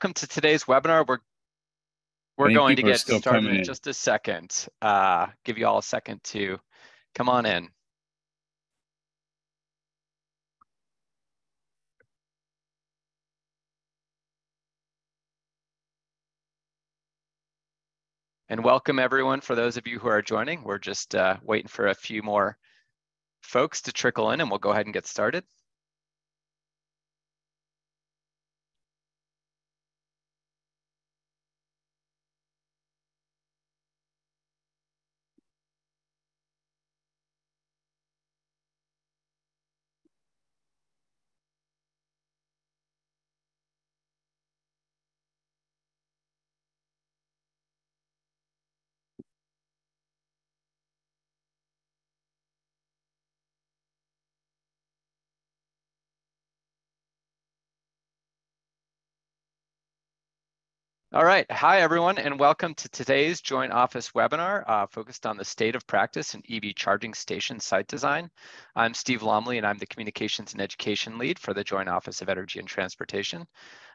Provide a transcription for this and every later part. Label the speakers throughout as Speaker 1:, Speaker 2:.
Speaker 1: welcome to today's webinar. We're we're going to get started in, in just a second. Uh, give you all a second to come on in. And welcome everyone for those of you who are joining. We're just uh, waiting for a few more folks to trickle in and we'll go ahead and get started. All right. Hi, everyone, and welcome to today's joint office webinar uh, focused on the state of practice in EV charging station site design. I'm Steve Lommele, and I'm the Communications and Education Lead for the Joint Office of Energy and Transportation.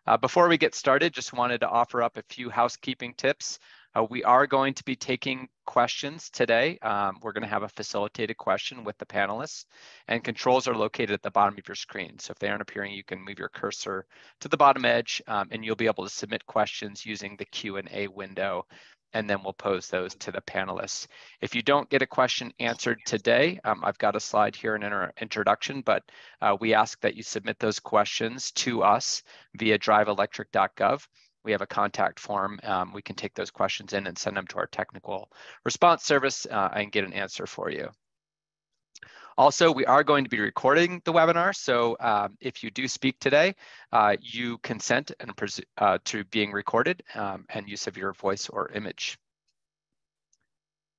Speaker 1: Uh, before we get started, just wanted to offer up a few housekeeping tips uh, we are going to be taking questions today. Um, we're going to have a facilitated question with the panelists and controls are located at the bottom of your screen. So if they aren't appearing, you can move your cursor to the bottom edge um, and you'll be able to submit questions using the Q&A window and then we'll pose those to the panelists. If you don't get a question answered today, um, I've got a slide here in our introduction, but uh, we ask that you submit those questions to us via driveelectric.gov we have a contact form. Um, we can take those questions in and send them to our technical response service uh, and get an answer for you. Also, we are going to be recording the webinar, so um, if you do speak today, uh, you consent and uh, to being recorded um, and use of your voice or image.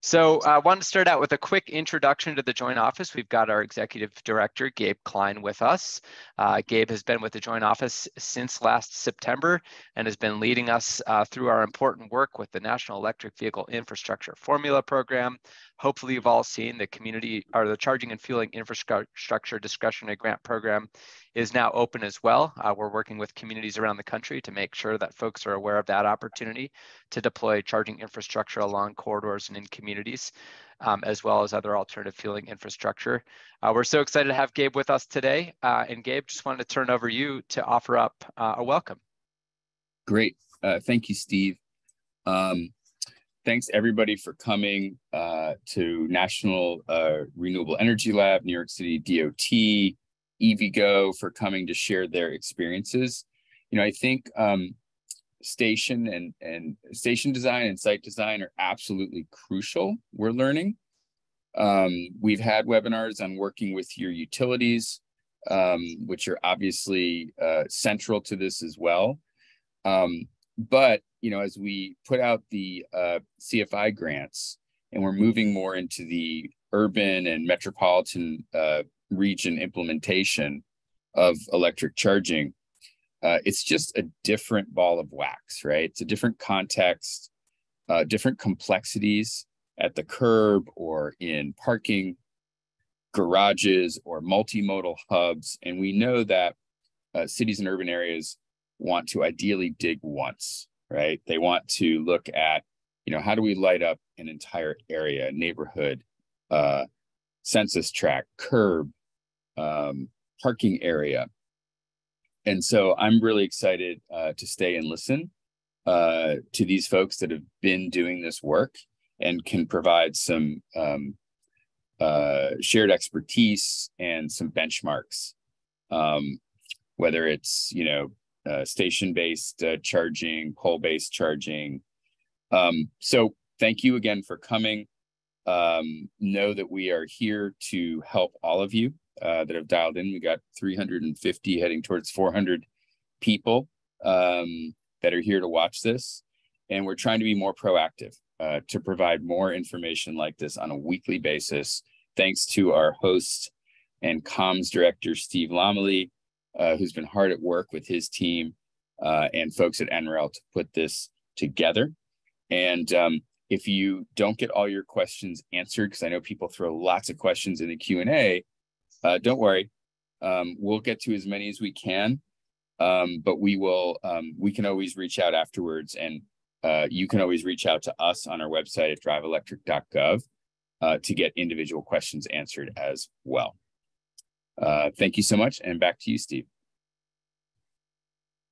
Speaker 1: So I uh, wanted to start out with a quick introduction to the Joint Office. We've got our Executive Director, Gabe Klein, with us. Uh, Gabe has been with the Joint Office since last September and has been leading us uh, through our important work with the National Electric Vehicle Infrastructure Formula Program, Hopefully you've all seen the community or the charging and fueling infrastructure discretionary grant program is now open as well. Uh, we're working with communities around the country to make sure that folks are aware of that opportunity to deploy charging infrastructure along corridors and in communities, um, as well as other alternative fueling infrastructure. Uh, we're so excited to have Gabe with us today. Uh, and Gabe, just wanted to turn over you to offer up uh, a welcome.
Speaker 2: Great. Uh, thank you, Steve. Um, thanks everybody for coming uh, to National uh, Renewable Energy Lab, New York City DOT, EVgo for coming to share their experiences. You know, I think um, station and and station design and site design are absolutely crucial. We're learning. Um, we've had webinars on working with your utilities, um, which are obviously uh, central to this as well. Um, but you know, as we put out the uh, CFI grants and we're moving more into the urban and metropolitan uh, region implementation of electric charging, uh, it's just a different ball of wax, right? It's a different context, uh, different complexities at the curb or in parking garages or multimodal hubs. And we know that uh, cities and urban areas want to ideally dig once, right? They want to look at, you know, how do we light up an entire area, neighborhood, uh, census tract, curb, um, parking area. And so I'm really excited uh, to stay and listen uh, to these folks that have been doing this work and can provide some um, uh, shared expertise and some benchmarks. Um, whether it's you know uh, station-based uh, charging, pole-based charging. Um, so thank you again for coming. Um, know that we are here to help all of you uh, that have dialed in. We got 350 heading towards 400 people um, that are here to watch this. And we're trying to be more proactive uh, to provide more information like this on a weekly basis. Thanks to our host and comms director, Steve Lommele, uh, who's been hard at work with his team uh, and folks at NREL to put this together. And um, if you don't get all your questions answered, because I know people throw lots of questions in the Q and A, uh, don't worry. Um, we'll get to as many as we can. Um, but we will, um, we can always reach out afterwards and uh, you can always reach out to us on our website at driveelectric.gov uh, to get individual questions answered as well. Uh, thank you so much. And back to you, Steve.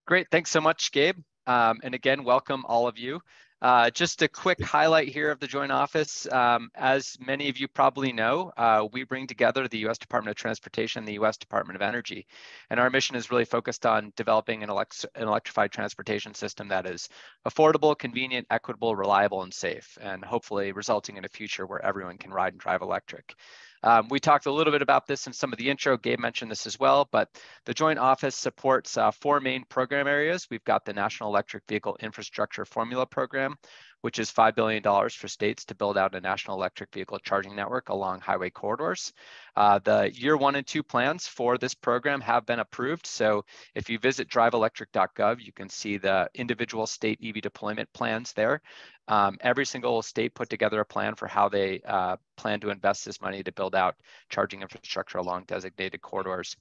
Speaker 1: Great. Thanks so much, Gabe. Um, and again, welcome all of you. Uh, just a quick highlight here of the Joint Office. Um, as many of you probably know, uh, we bring together the U.S. Department of Transportation and the U.S. Department of Energy. And our mission is really focused on developing an, elect an electrified transportation system that is affordable, convenient, equitable, reliable, and safe, and hopefully resulting in a future where everyone can ride and drive electric. Um, we talked a little bit about this in some of the intro. Gabe mentioned this as well, but the Joint Office supports uh, four main program areas. We've got the National Electric Vehicle Infrastructure Formula Program, which is $5 billion for states to build out a national electric vehicle charging network along highway corridors. Uh, the year one and two plans for this program have been approved. So if you visit driveelectric.gov, you can see the individual state EV deployment plans there. Um, every single state put together a plan for how they uh, plan to invest this money to build out charging infrastructure along designated corridors.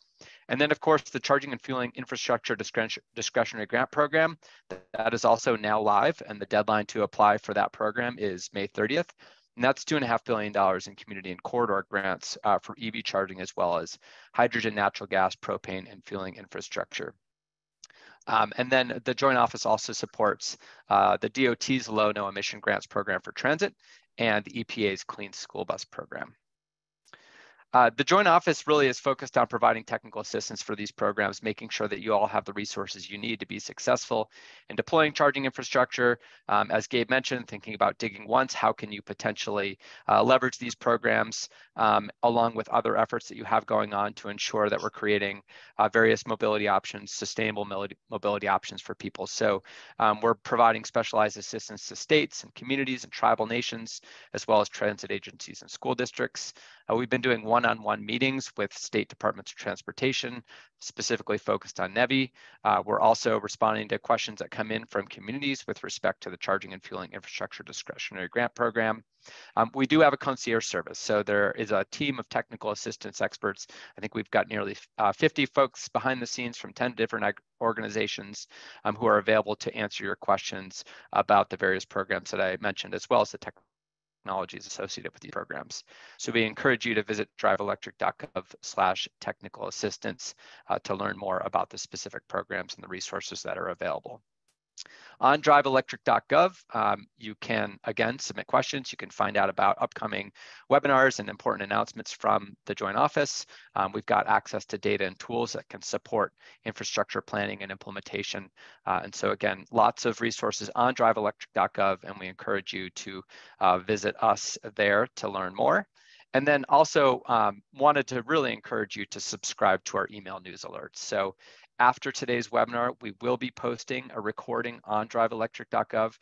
Speaker 1: And then, of course, the charging and fueling infrastructure discretionary grant program that is also now live, and the deadline to apply for that program is May 30th. And that's two and a half billion dollars in community and corridor grants uh, for EV charging, as well as hydrogen, natural gas, propane, and fueling infrastructure. Um, and then the Joint Office also supports uh, the DOT's Low No Emission Grants Program for Transit and the EPA's Clean School Bus Program. Uh, the Joint Office really is focused on providing technical assistance for these programs, making sure that you all have the resources you need to be successful in deploying charging infrastructure. Um, as Gabe mentioned, thinking about digging once, how can you potentially uh, leverage these programs um, along with other efforts that you have going on to ensure that we're creating uh, various mobility options, sustainable mobility options for people. So um, we're providing specialized assistance to states and communities and tribal nations, as well as transit agencies and school districts. Uh, we've been doing one-on-one meetings with state departments of transportation, specifically focused on NEVI. Uh, we're also responding to questions that come in from communities with respect to the charging and fueling infrastructure discretionary grant program. Um, we do have a concierge service. So there is a team of technical assistance experts. I think we've got nearly uh, 50 folks behind the scenes from 10 different organizations um, who are available to answer your questions about the various programs that I mentioned, as well as the technical technologies associated with these programs. So we encourage you to visit driveelectric.gov slash technical assistance uh, to learn more about the specific programs and the resources that are available. On driveelectric.gov, um, you can, again, submit questions. You can find out about upcoming webinars and important announcements from the Joint Office. Um, we've got access to data and tools that can support infrastructure planning and implementation. Uh, and so again, lots of resources on driveelectric.gov, and we encourage you to uh, visit us there to learn more. And then also um, wanted to really encourage you to subscribe to our email news alerts. So after today's webinar, we will be posting a recording on driveelectric.gov,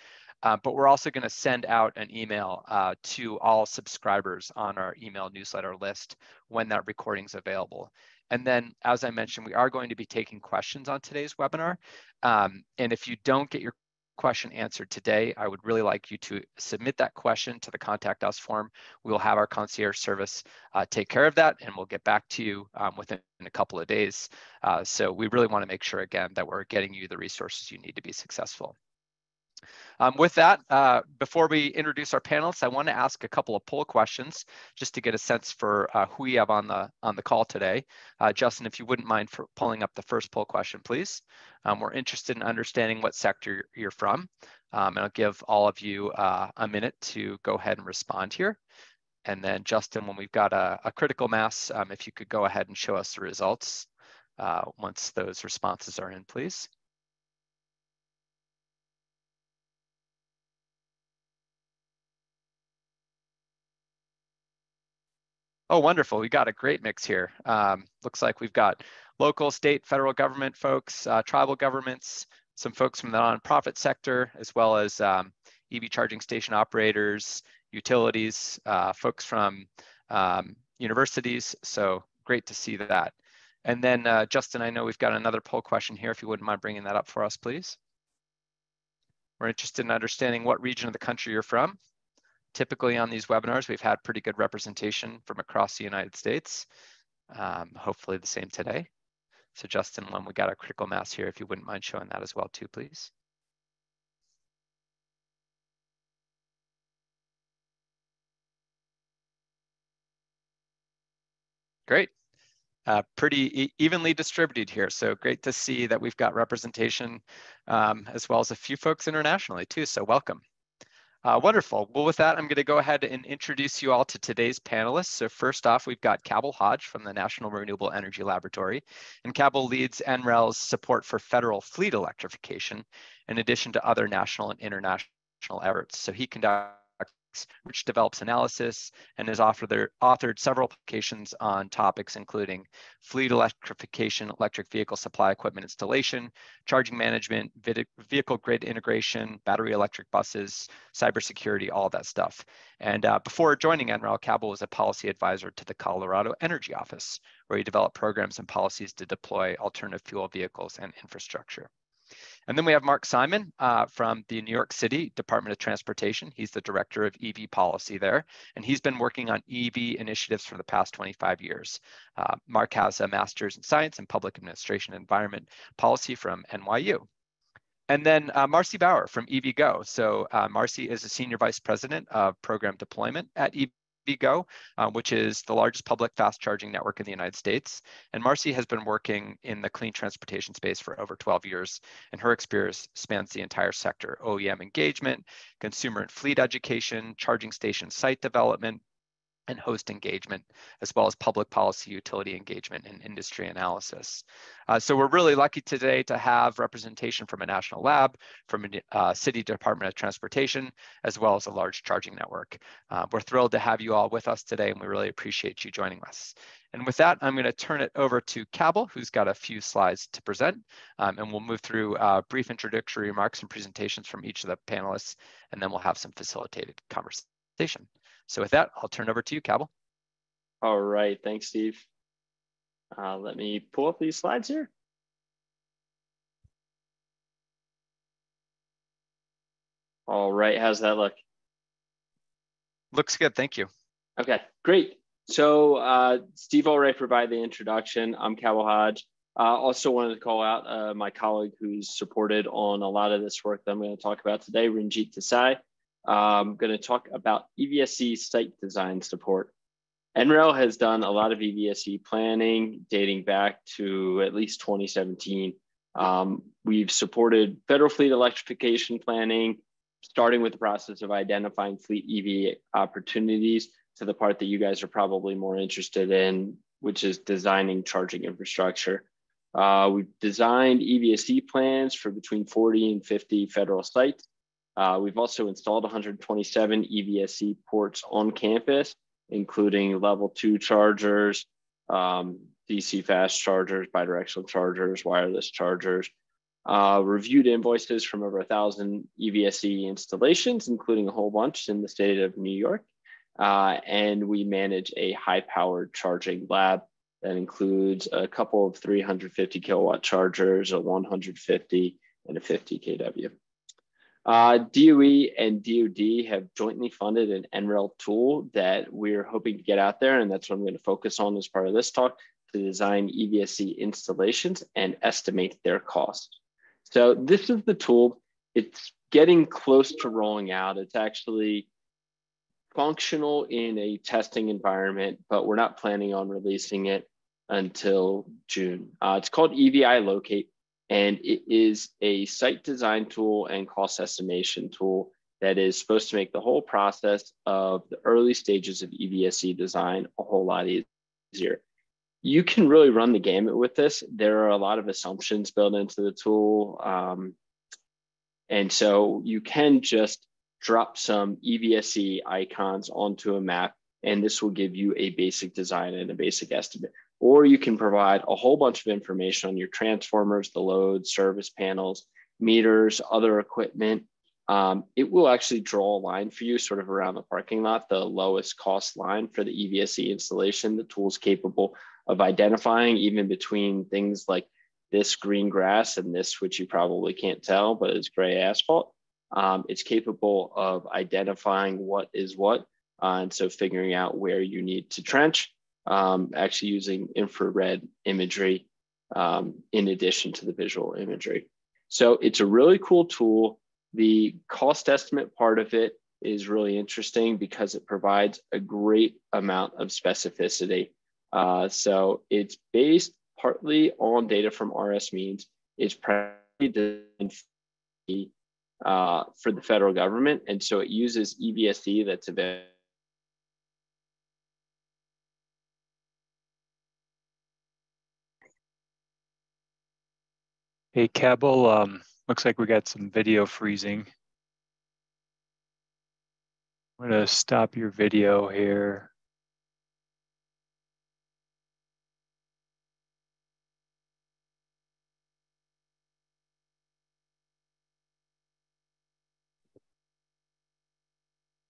Speaker 1: uh, but we're also going to send out an email uh, to all subscribers on our email newsletter list when that recording is available. And then, as I mentioned, we are going to be taking questions on today's webinar. Um, and if you don't get your question answered today, I would really like you to submit that question to the contact us form. We will have our concierge service uh, take care of that and we'll get back to you um, within a couple of days. Uh, so we really wanna make sure again that we're getting you the resources you need to be successful. Um, with that, uh, before we introduce our panelists, I want to ask a couple of poll questions just to get a sense for uh, who we have on the on the call today. Uh, Justin, if you wouldn't mind for pulling up the first poll question, please. Um, we're interested in understanding what sector you're from, um, and I'll give all of you uh, a minute to go ahead and respond here. And then Justin, when we've got a, a critical mass, um, if you could go ahead and show us the results uh, once those responses are in, please. Oh, wonderful. We got a great mix here. Um, looks like we've got local, state, federal government folks, uh, tribal governments, some folks from the nonprofit sector, as well as um, EV charging station operators, utilities, uh, folks from um, universities. So great to see that. And then uh, Justin, I know we've got another poll question here. If you wouldn't mind bringing that up for us, please. We're interested in understanding what region of the country you're from typically on these webinars, we've had pretty good representation from across the United States. Um, hopefully the same today. So Justin, when we got our critical mass here, if you wouldn't mind showing that as well too, please. Great. Uh, pretty e evenly distributed here. So great to see that we've got representation um, as well as a few folks internationally too. So welcome. Uh, wonderful. Well, with that, I'm going to go ahead and introduce you all to today's panelists. So first off, we've got Cabell Hodge from the National Renewable Energy Laboratory. And Cabell leads NREL's support for federal fleet electrification, in addition to other national and international efforts. So he conducts which develops analysis and has authored, authored several publications on topics including fleet electrification, electric vehicle supply equipment installation, charging management, vehicle grid integration, battery electric buses, cybersecurity, all that stuff. And uh, before joining NREL, Cabell was a policy advisor to the Colorado Energy Office, where he developed programs and policies to deploy alternative fuel vehicles and infrastructure. And then we have Mark Simon uh, from the New York City Department of Transportation. He's the director of EV policy there, and he's been working on EV initiatives for the past 25 years. Uh, Mark has a master's in science and public administration environment policy from NYU. And then uh, Marcy Bauer from EVgo. So uh, Marcy is a senior vice president of program deployment at EVgo, uh, which is the largest public fast charging network in the United States. And Marcy has been working in the clean transportation space for over 12 years, and her experience spans the entire sector OEM engagement, consumer and fleet education, charging station site development, and host engagement, as well as public policy utility engagement and industry analysis. Uh, so we're really lucky today to have representation from a national lab, from a uh, city department of transportation, as well as a large charging network. Uh, we're thrilled to have you all with us today, and we really appreciate you joining us. And with that, I'm going to turn it over to Cabell, who's got a few slides to present, um, and we'll move through uh, brief introductory remarks and presentations from each of the panelists, and then we'll have some facilitated conversation. So with that, I'll turn over to you, Cabell.
Speaker 3: All right, thanks, Steve. Uh, let me pull up these slides here. All right, how's that look?
Speaker 1: Looks good, thank you.
Speaker 3: Okay, great. So uh, Steve already provided the introduction. I'm Cabell Hodge. I uh, also wanted to call out uh, my colleague who's supported on a lot of this work that I'm going to talk about today, Ranjit Desai. I'm going to talk about EVSE site design support. NREL has done a lot of EVSE planning dating back to at least 2017. Um, we've supported federal fleet electrification planning, starting with the process of identifying fleet EV opportunities to the part that you guys are probably more interested in, which is designing charging infrastructure. Uh, we've designed EVSE plans for between 40 and 50 federal sites. Uh, we've also installed 127 EVSE ports on campus, including level two chargers, um, DC fast chargers, bidirectional chargers, wireless chargers. Uh, reviewed invoices from over a thousand EVSE installations, including a whole bunch in the state of New York. Uh, and we manage a high powered charging lab that includes a couple of 350 kilowatt chargers, a 150 and a 50 kW. Uh, DOE and DOD have jointly funded an NREL tool that we're hoping to get out there, and that's what I'm going to focus on as part of this talk to design EVSE installations and estimate their cost. So this is the tool. It's getting close to rolling out. It's actually functional in a testing environment, but we're not planning on releasing it until June. Uh, it's called EVI Locate and it is a site design tool and cost estimation tool that is supposed to make the whole process of the early stages of EVSE design a whole lot easier. You can really run the gamut with this. There are a lot of assumptions built into the tool. Um, and so you can just drop some EVSE icons onto a map, and this will give you a basic design and a basic estimate or you can provide a whole bunch of information on your transformers, the load, service panels, meters, other equipment. Um, it will actually draw a line for you sort of around the parking lot, the lowest cost line for the EVSE installation. The tool is capable of identifying even between things like this green grass and this, which you probably can't tell, but it's gray asphalt. Um, it's capable of identifying what is what. Uh, and so figuring out where you need to trench um, actually using infrared imagery um, in addition to the visual imagery. So it's a really cool tool. The cost estimate part of it is really interesting because it provides a great amount of specificity. Uh, so it's based partly on data from RSMeans. It's primarily designed uh, for the federal government. And so it uses EVSE that's available
Speaker 4: Hey, Cabell, um, looks like we got some video freezing. I'm gonna stop your video here.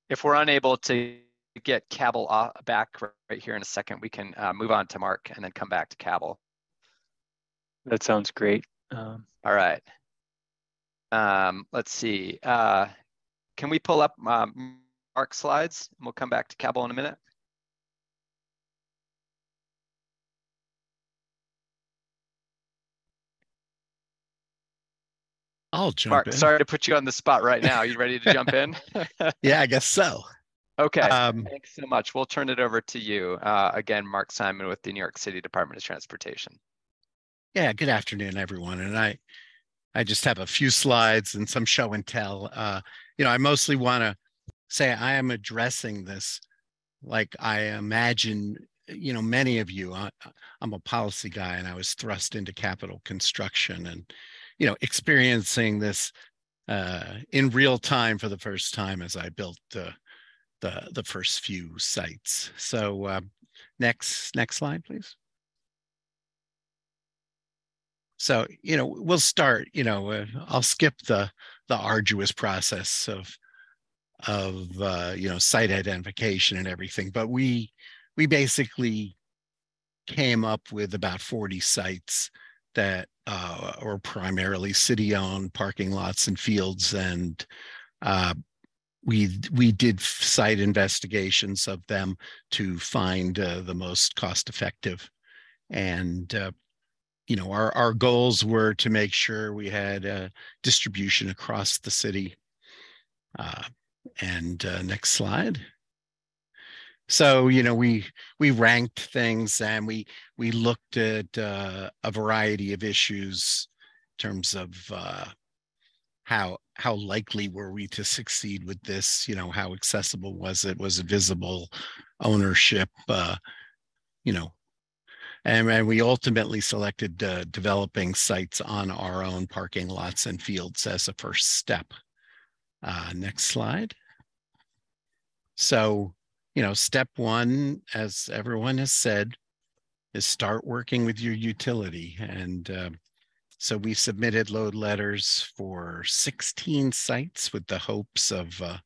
Speaker 1: If we're unable to get Cabell back right here in a second, we can uh, move on to Mark and then come back to Cabell.
Speaker 4: That sounds great. Um,
Speaker 1: All right. Um, let's see. Uh, can we pull up um, Mark slides? And we'll come back to Cabell in a minute.
Speaker 5: I'll jump
Speaker 1: Mark,
Speaker 5: in.
Speaker 1: sorry to put you on the spot right now. You ready to jump in?
Speaker 5: Yeah, I guess so.
Speaker 1: okay.
Speaker 5: Um,
Speaker 1: Thanks so much. We'll turn it over to you. Uh, again, Mark Simon with the New York City Department of Transportation.
Speaker 5: Yeah, good afternoon, everyone. And I, I just have a few slides and some show and tell. Uh, you know, I mostly want to say I am addressing this like I imagine, you know, many of you. I, I'm a policy guy, and I was thrust into capital construction, and you know, experiencing this uh, in real time for the first time as I built the the the first few sites. So uh, next next slide, please. So you know, we'll start. You know, uh, I'll skip the the arduous process of of uh, you know site identification and everything, but we we basically came up with about 40 sites that uh, were primarily city-owned parking lots and fields, and uh, we we did site investigations of them to find uh, the most cost-effective, and uh, you know our our goals were to make sure we had uh, distribution across the city. Uh, and uh, next slide. So you know we we ranked things and we we looked at uh, a variety of issues in terms of uh, how how likely were we to succeed with this? You know how accessible was it? Was it visible? Ownership? Uh, you know, and, and we ultimately selected uh, developing sites on our own parking lots and fields as a first step. Uh, next slide. So, you know, step one, as everyone has said, is start working with your utility. And uh, so we submitted load letters for 16 sites with the hopes of, uh,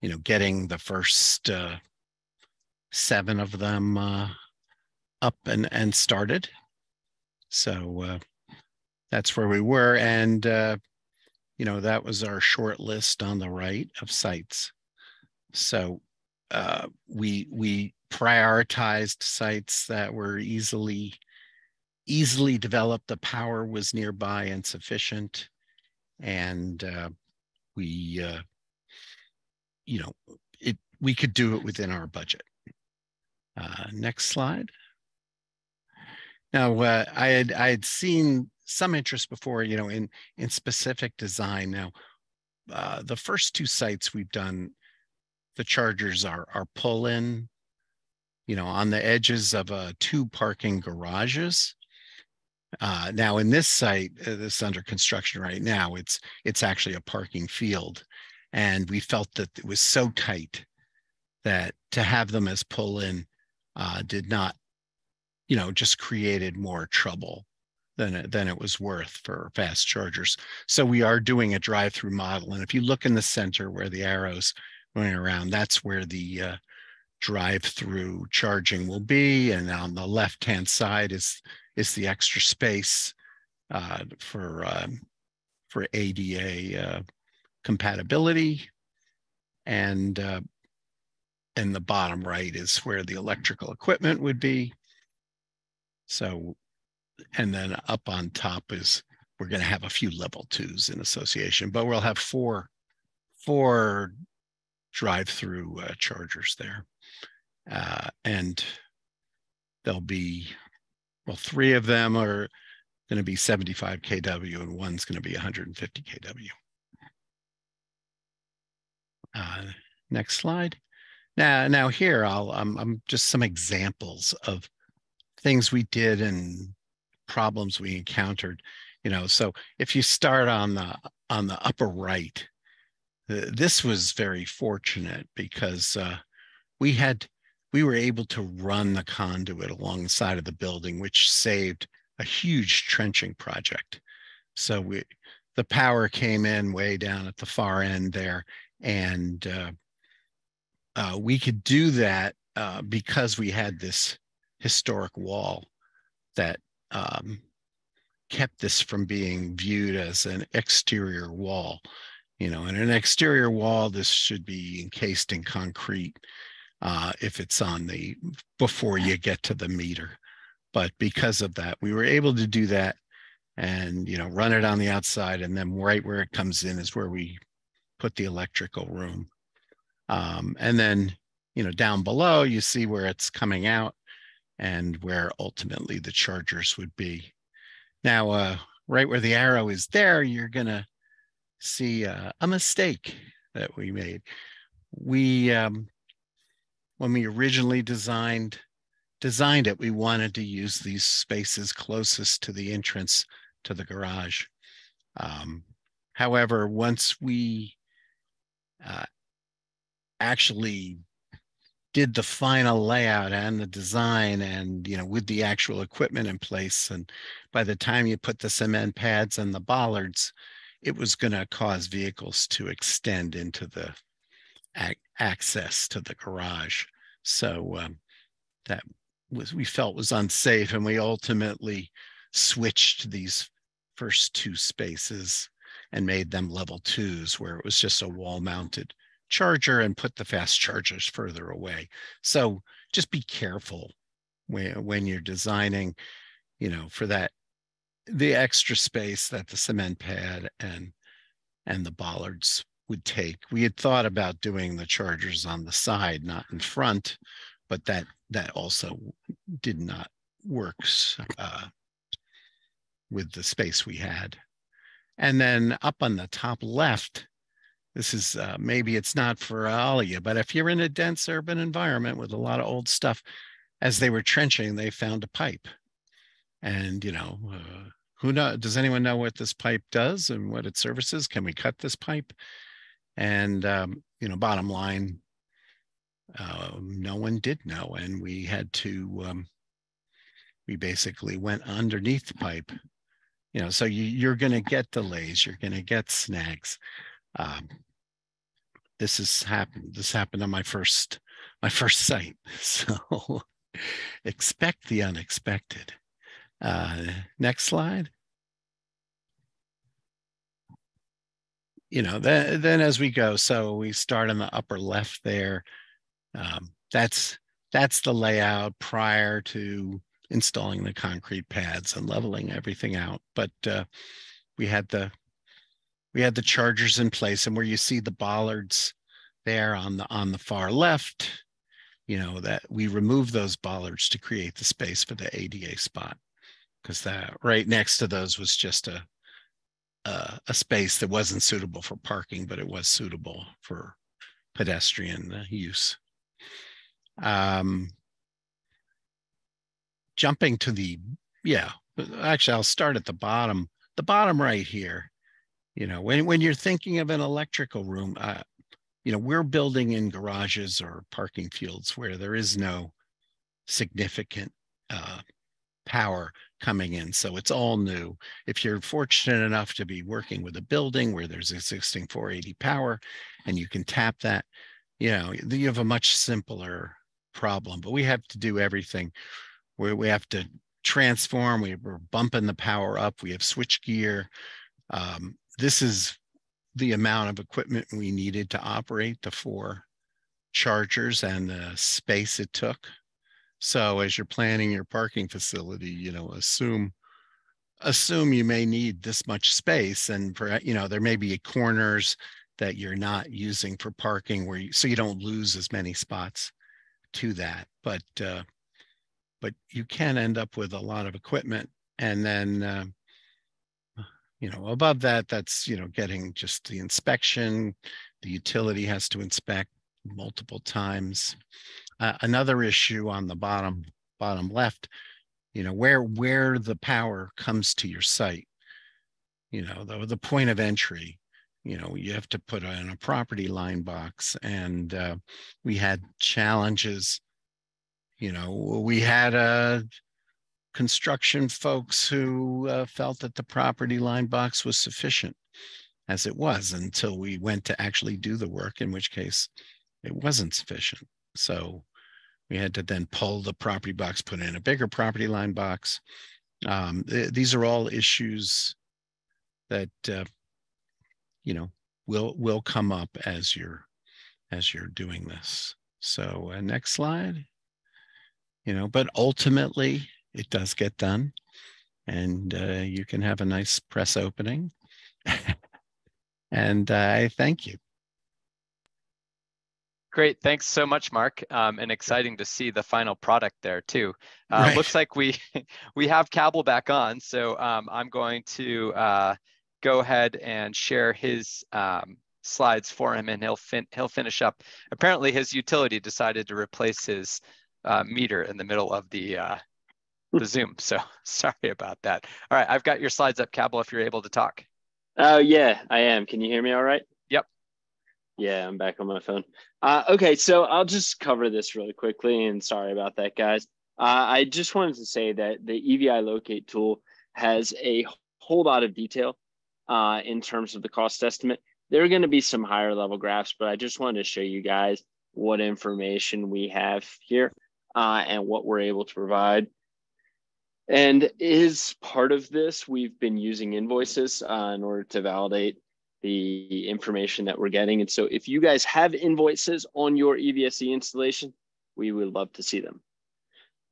Speaker 5: you know, getting the first uh, seven of them uh, up and, and started. So uh, that's where we were. And uh, you know, that was our short list on the right of sites. So uh, we we prioritized sites that were easily easily developed. The power was nearby and sufficient, and uh, we uh, you know it we could do it within our budget. Uh, next slide. Now uh, I had I had seen some interest before, you know, in in specific design. Now, uh, the first two sites we've done, the chargers are are pull in, you know, on the edges of uh, two parking garages. Uh, now, in this site, uh, this under construction right now. It's it's actually a parking field, and we felt that it was so tight that to have them as pull in uh, did not, you know, just created more trouble than it, than it was worth for fast chargers. So we are doing a drive-through model, and if you look in the center where the arrows going around, that's where the uh, drive-through charging will be, and on the left-hand side is is the extra space uh, for um, for ADA uh, compatibility, and uh, and the bottom right is where the electrical equipment would be. So and then up on top is we're going to have a few level twos in association, but we'll have four four drive-through uh, chargers there, uh, and there'll be well three of them are going to be 75 kW and one's going to be 150 kW. Uh, next slide. Now, now here I'll um, I'm just some examples of things we did and problems we encountered. You know, so if you start on the on the upper right, uh, this was very fortunate because uh, we had we were able to run the conduit along the side of the building, which saved a huge trenching project. So we the power came in way down at the far end there, and uh, uh, we could do that uh, because we had this historic wall that um, kept this from being viewed as an exterior wall. You know, in an exterior wall, this should be encased in concrete uh, if it's on the before you get to the meter. But because of that, we were able to do that and you know run it on the outside, and then right where it comes in is where we put the electrical room. Um, and then you know down below you see where it's coming out and where ultimately the chargers would be. Now, uh, right where the arrow is there, you're gonna see uh, a mistake that we made. We, um, when we originally designed designed it, we wanted to use these spaces closest to the entrance to the garage. Um, however, once we uh, actually did the final layout and the design and you know with the actual equipment in place and by the time you put the cement pads and the bollards it was going to cause vehicles to extend into the ac- access to the garage. So um, that was we felt was unsafe and we ultimately switched these first two spaces and made them level twos where it was just a wall mounted charger and put the fast chargers further away. So just be careful when, when you're designing, you know, for that, the extra space that the cement pad and, and the bollards would take. We had thought about doing the chargers on the side, not in front, but that, that also did not work uh, with the space we had. And then up on the top left, this is uh, maybe it's not for all of you, but if you're in a dense urban environment with a lot of old stuff, as they were trenching, they found a pipe. And, you know, uh, who know, does anyone know what this pipe does and what it services? Can we cut this pipe? And, um, you know, bottom line, uh, no one did know. And we had to, um, we basically went underneath the pipe. You know, so you, you're going to get delays, you're going to get snags. Um, this has happened. This happened on my first my first site. So expect the unexpected. Uh, next slide. You know, then, then as we go, so we start on the upper left there. Um, that's that's the layout prior to installing the concrete pads and leveling everything out. But uh, we had the we had the chargers in place and where you see the bollards there on the on the far left you know that we removed those bollards to create the space for the ada spot. Because that right next to those was just a, a a space that wasn't suitable for parking but it was suitable for pedestrian use. Um jumping to the yeah actually i'll start at the bottom. The bottom right here you know when, when you're thinking of an electrical room uh, you know we're building in garages or parking fields where there is no significant uh, power coming in. So it's all new. If you're fortunate enough to be working with a building where there's existing 480 power and you can tap that you know you have a much simpler problem. But we have to do everything. Where we have to transform. We, are bumping the power up. We have switch gear. Um, this is the amount of equipment we needed to operate the four chargers and the space it took. So as you're planning your parking facility, you know, assume assume you may need this much space and for, you know, there may be corners that you're not using for parking where you, so you don't lose as many spots to that. But, uh, but you can end up with a lot of equipment and then, uh, you know, above that, that's, you know, getting just the inspection. The utility has to inspect multiple times. Uh, another issue on the bottom, bottom left, you know, where, where the power comes to your site. You know, the, the point of entry, you know, you have to put in a property line box and uh, we had challenges. You know, we had a construction folks who uh, felt that the property line box was sufficient as it was until we went to actually do the work, in which case it wasn't sufficient. So we had to then pull the property box, put in a bigger property line box. Um, th these are all issues that uh, you know will will come up as you're as you're doing this. So uh, next slide. You know, but ultimately it does get done, and uh, you can have a nice press opening. and I thank you.
Speaker 1: Great, thanks so much, Mark. Um, and exciting to see the final product there too. Uh, right. Looks like we we have Cabell back on, so um, I'm going to uh, go ahead and share his um, slides for him, and he'll fin he'll finish up. Apparently, his utility decided to replace his uh, meter in the middle of the uh, the Zoom, so sorry about that. All right, I've got your slides up, Cabell, if you're able to talk.
Speaker 3: Oh yeah, I am. Can you hear me all right? Yep. Yeah, I'm back on my phone. Uh, okay, so I'll just cover this really quickly, and sorry about that, guys. Uh, I just wanted to say that the EVI locate tool has a whole lot of detail uh, in terms of the cost estimate. There are going to be some higher level graphs, but I just wanted to show you guys what information we have here uh, and what we're able to provide. And is part of this, we've been using invoices uh, in order to validate the information that we're getting. And so if you guys have invoices on your EVSE installation, we would love to see them.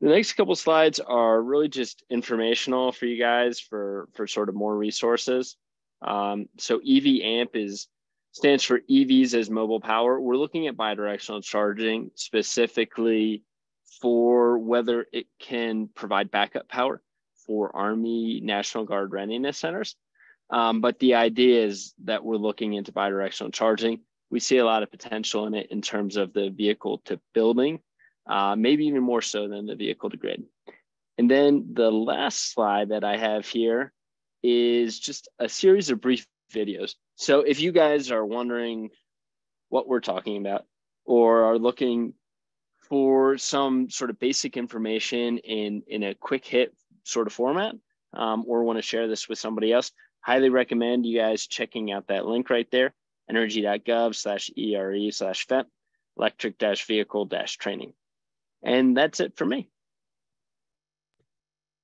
Speaker 3: The next couple slides are really just informational for you guys for, for sort of more resources. Um, so EV AMP is stands for EVs as mobile power. We're looking at bidirectional charging specifically for whether it can provide backup power for Army National Guard readiness centers. Um, but the idea is that we're looking into bidirectional charging. We see a lot of potential in it in terms of the vehicle to building, uh, maybe even more so than the vehicle to grid. And then the last slide that I have here is just a series of brief videos. So if you guys are wondering what we're talking about or are looking for some sort of basic information in, in a quick hit sort of format, um, or want to share this with somebody else, highly recommend you guys checking out that link right there, energy.gov slash ERE slash FET, electric dash vehicle dash training. And that's it for me.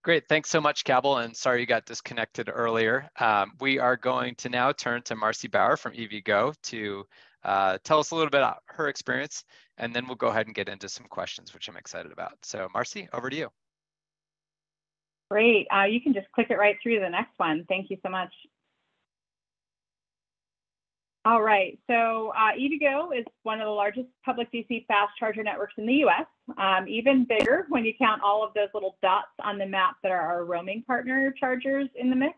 Speaker 1: Great, thanks so much, Cabell, and sorry you got disconnected earlier. Um, we are going to now turn to Marcy Bauer from EVgo to uh, tell us a little bit about her experience, and then we'll go ahead and get into some questions, which I'm excited about. So Marcy, over to you.
Speaker 6: Great. Uh, you can just click it right through to the next one. Thank you so much. All right, so uh, EVgo is one of the largest public DC fast charger networks in the US, um, even bigger when you count all of those little dots on the map that are our roaming partner chargers in the mix.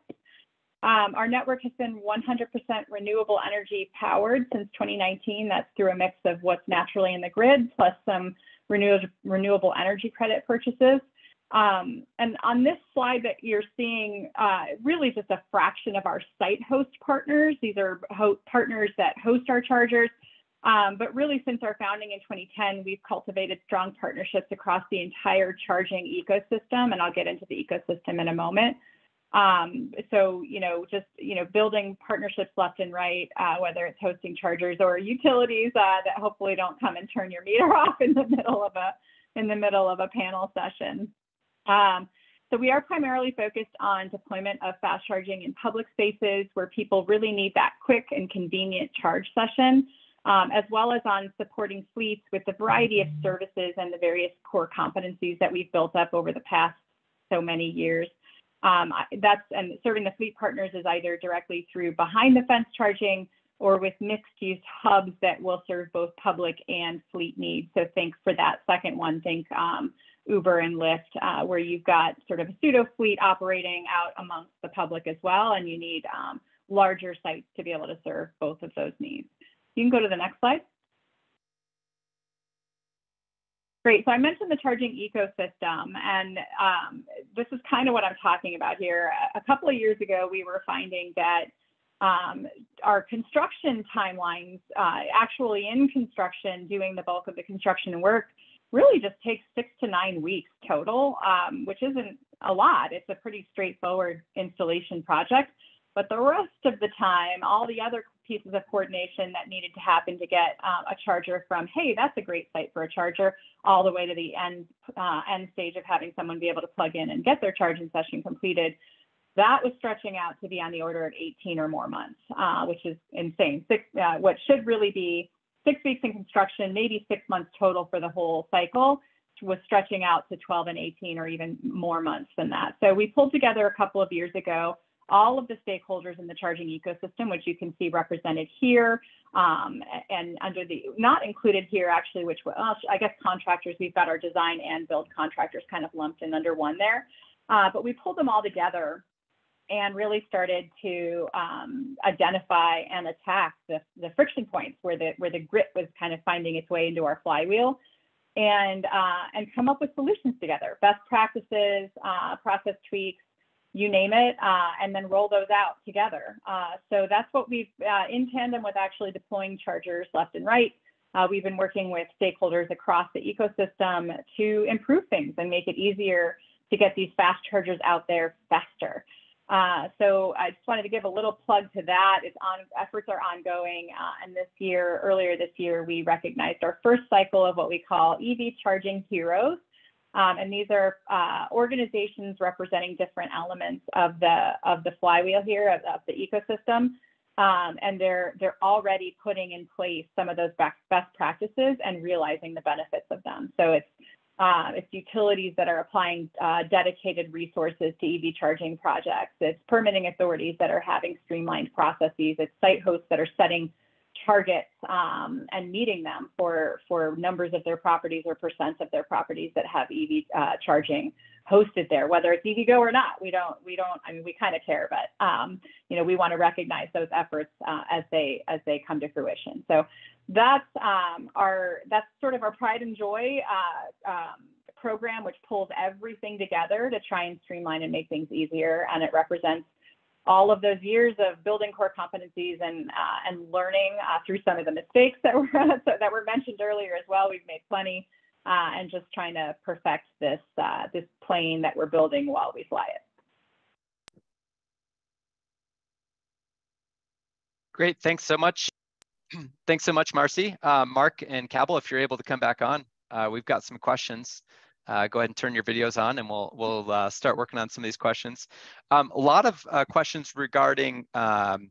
Speaker 6: Um, our network has been 100% renewable energy powered since 2019. That's through a mix of what's naturally in the grid plus some renew renewable energy credit purchases. Um, and on this slide that you're seeing, uh, really just a fraction of our site host partners. These are partners that host our chargers. Um, but really, since our founding in 2010, we've cultivated strong partnerships across the entire charging ecosystem, and I'll get into the ecosystem in a moment. Um, so, you know, just you know, building partnerships left and right, uh, whether it's hosting chargers or utilities uh, that hopefully don't come and turn your meter off in the middle of a in the middle of a panel session. Um, so we are primarily focused on deployment of fast charging in public spaces where people really need that quick and convenient charge session, um, as well as on supporting fleets with the variety of services and the various core competencies that we've built up over the past so many years. Um, that's and serving the fleet partners is either directly through behind the fence charging or with mixed use hubs that will serve both public and fleet needs. So think for that second one, think um, Uber and Lyft, uh, where you've got sort of a pseudo fleet operating out amongst the public as well, and you need um, larger sites to be able to serve both of those needs. You can go to the next slide. Great. So I mentioned the charging ecosystem, and um, this is kind of what I'm talking about here. A couple of years ago, we were finding that um, our construction timelines, uh, actually in construction, doing the bulk of the construction work, really just takes six to nine weeks total, um, which isn't a lot. It's a pretty straightforward installation project. But the rest of the time, all the other pieces of coordination that needed to happen to get um, a charger from, hey, that's a great site for a charger, all the way to the end uh, end stage of having someone be able to plug in and get their charging session completed. That was stretching out to be on the order of 18 or more months, uh, which is insane. Six, uh, what should really be six weeks in construction, maybe six months total for the whole cycle, was stretching out to 12 and 18 or even more months than that. So we pulled together a couple of years ago all of the stakeholders in the charging ecosystem, which you can see represented here, um, and under the, not included here actually, which well, I guess contractors, we've got our design and build contractors kind of lumped in under one there. Uh, but we pulled them all together and really started to um, identify and attack the, the friction points where the, where the grit was kind of finding its way into our flywheel and, uh, and come up with solutions together, best practices, uh, process tweaks, you name it, uh, and then roll those out together. Uh, so that's what we've, uh, in tandem with actually deploying chargers left and right, uh, we've been working with stakeholders across the ecosystem to improve things and make it easier to get these fast chargers out there faster. Uh, so I just wanted to give a little plug to that. It's on efforts are ongoing, uh, and this year, earlier this year, we recognized our first cycle of what we call EV charging heroes. Um, and these are uh, organizations representing different elements of the of the flywheel here of, of the ecosystem. Um, and they're they're already putting in place some of those best, practices and realizing the benefits of them. So it's uh, it's utilities that are applying uh, dedicated resources to EV charging projects. It's permitting authorities that are having streamlined processes. It's site hosts that are setting targets um, and meeting them for for numbers of their properties or percents of their properties that have EV uh, charging hosted there, whether it's EVgo or not. We don't we don't I mean we kind of care, but um, you know we want to recognize those efforts uh, as they as they come to fruition. So that's um, our that's sort of our pride and joy. Uh, um, program which pulls everything together to try and streamline and make things easier and it represents all of those years of building core competencies and uh, and learning uh, through some of the mistakes that were that were mentioned earlier as well. We've made plenty, uh, and just trying to perfect this uh, this plane that we're building while we fly it.
Speaker 1: Great, thanks so much. thanks so much, Marcy. Uh, Mark and Cabell, if you're able to come back on, uh, we've got some questions uh, go ahead and turn your videos on and we'll, we'll uh, start working on some of these questions. Um, a lot of uh, questions regarding um,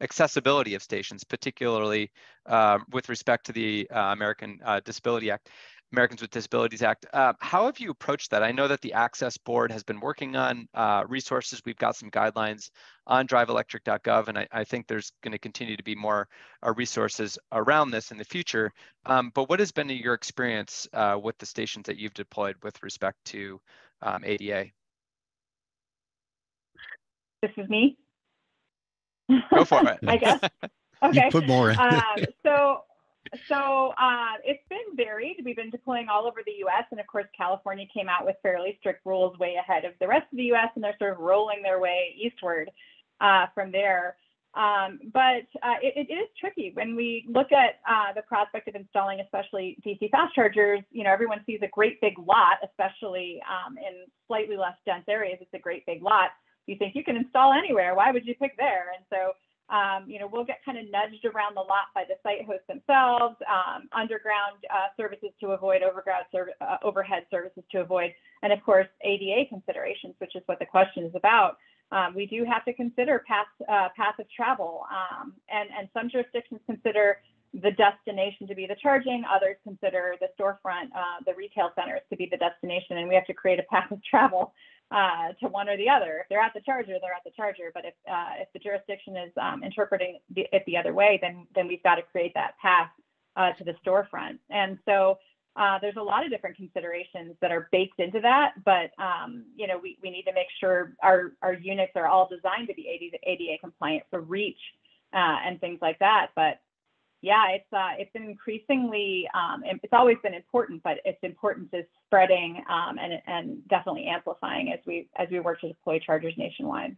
Speaker 1: accessibility of stations, particularly um, with respect to the uh, American uh, Disability Act. Americans with Disabilities Act. Uh, how have you approached that? I know that the Access Board has been working on uh, resources. We've got some guidelines on driveelectric.gov, and I, I think there's going to continue to be more uh, resources around this in the future. Um, but what has been your experience uh, with the stations that you've deployed with respect to um, ADA?
Speaker 6: This is me.
Speaker 1: Go for it.
Speaker 6: I guess. Okay.
Speaker 5: You put more in.
Speaker 6: um, so so uh, it's been varied. We've been deploying all over the U.S., and of course, California came out with fairly strict rules way ahead of the rest of the U.S., and they're sort of rolling their way eastward uh, from there. Um, but uh, it, it is tricky when we look at uh, the prospect of installing, especially DC fast chargers. You know, everyone sees a great big lot, especially um, in slightly less dense areas. It's a great big lot. You think you can install anywhere. Why would you pick there? And so um, you know, we'll get kind of nudged around the lot by the site hosts themselves, um, underground uh, services to avoid, overground serv- uh, overhead services to avoid, and of course ADA considerations, which is what the question is about. Um, we do have to consider path uh, path of travel, um, and and some jurisdictions consider the destination to be the charging. Others consider the storefront, uh, the retail centers to be the destination, and we have to create a path of travel uh, to one or the other. If they're at the charger, they're at the charger. But if uh, if the jurisdiction is um, interpreting it the other way, then then we've got to create that path uh, to the storefront. And so uh, there's a lot of different considerations that are baked into that. But um, you know, we, we need to make sure our our units are all designed to be ADA, ADA compliant for reach uh, and things like that. But yeah, it's uh, it's increasingly um, it's always been important, but its importance is spreading um, and and definitely amplifying as we as we work to deploy chargers nationwide.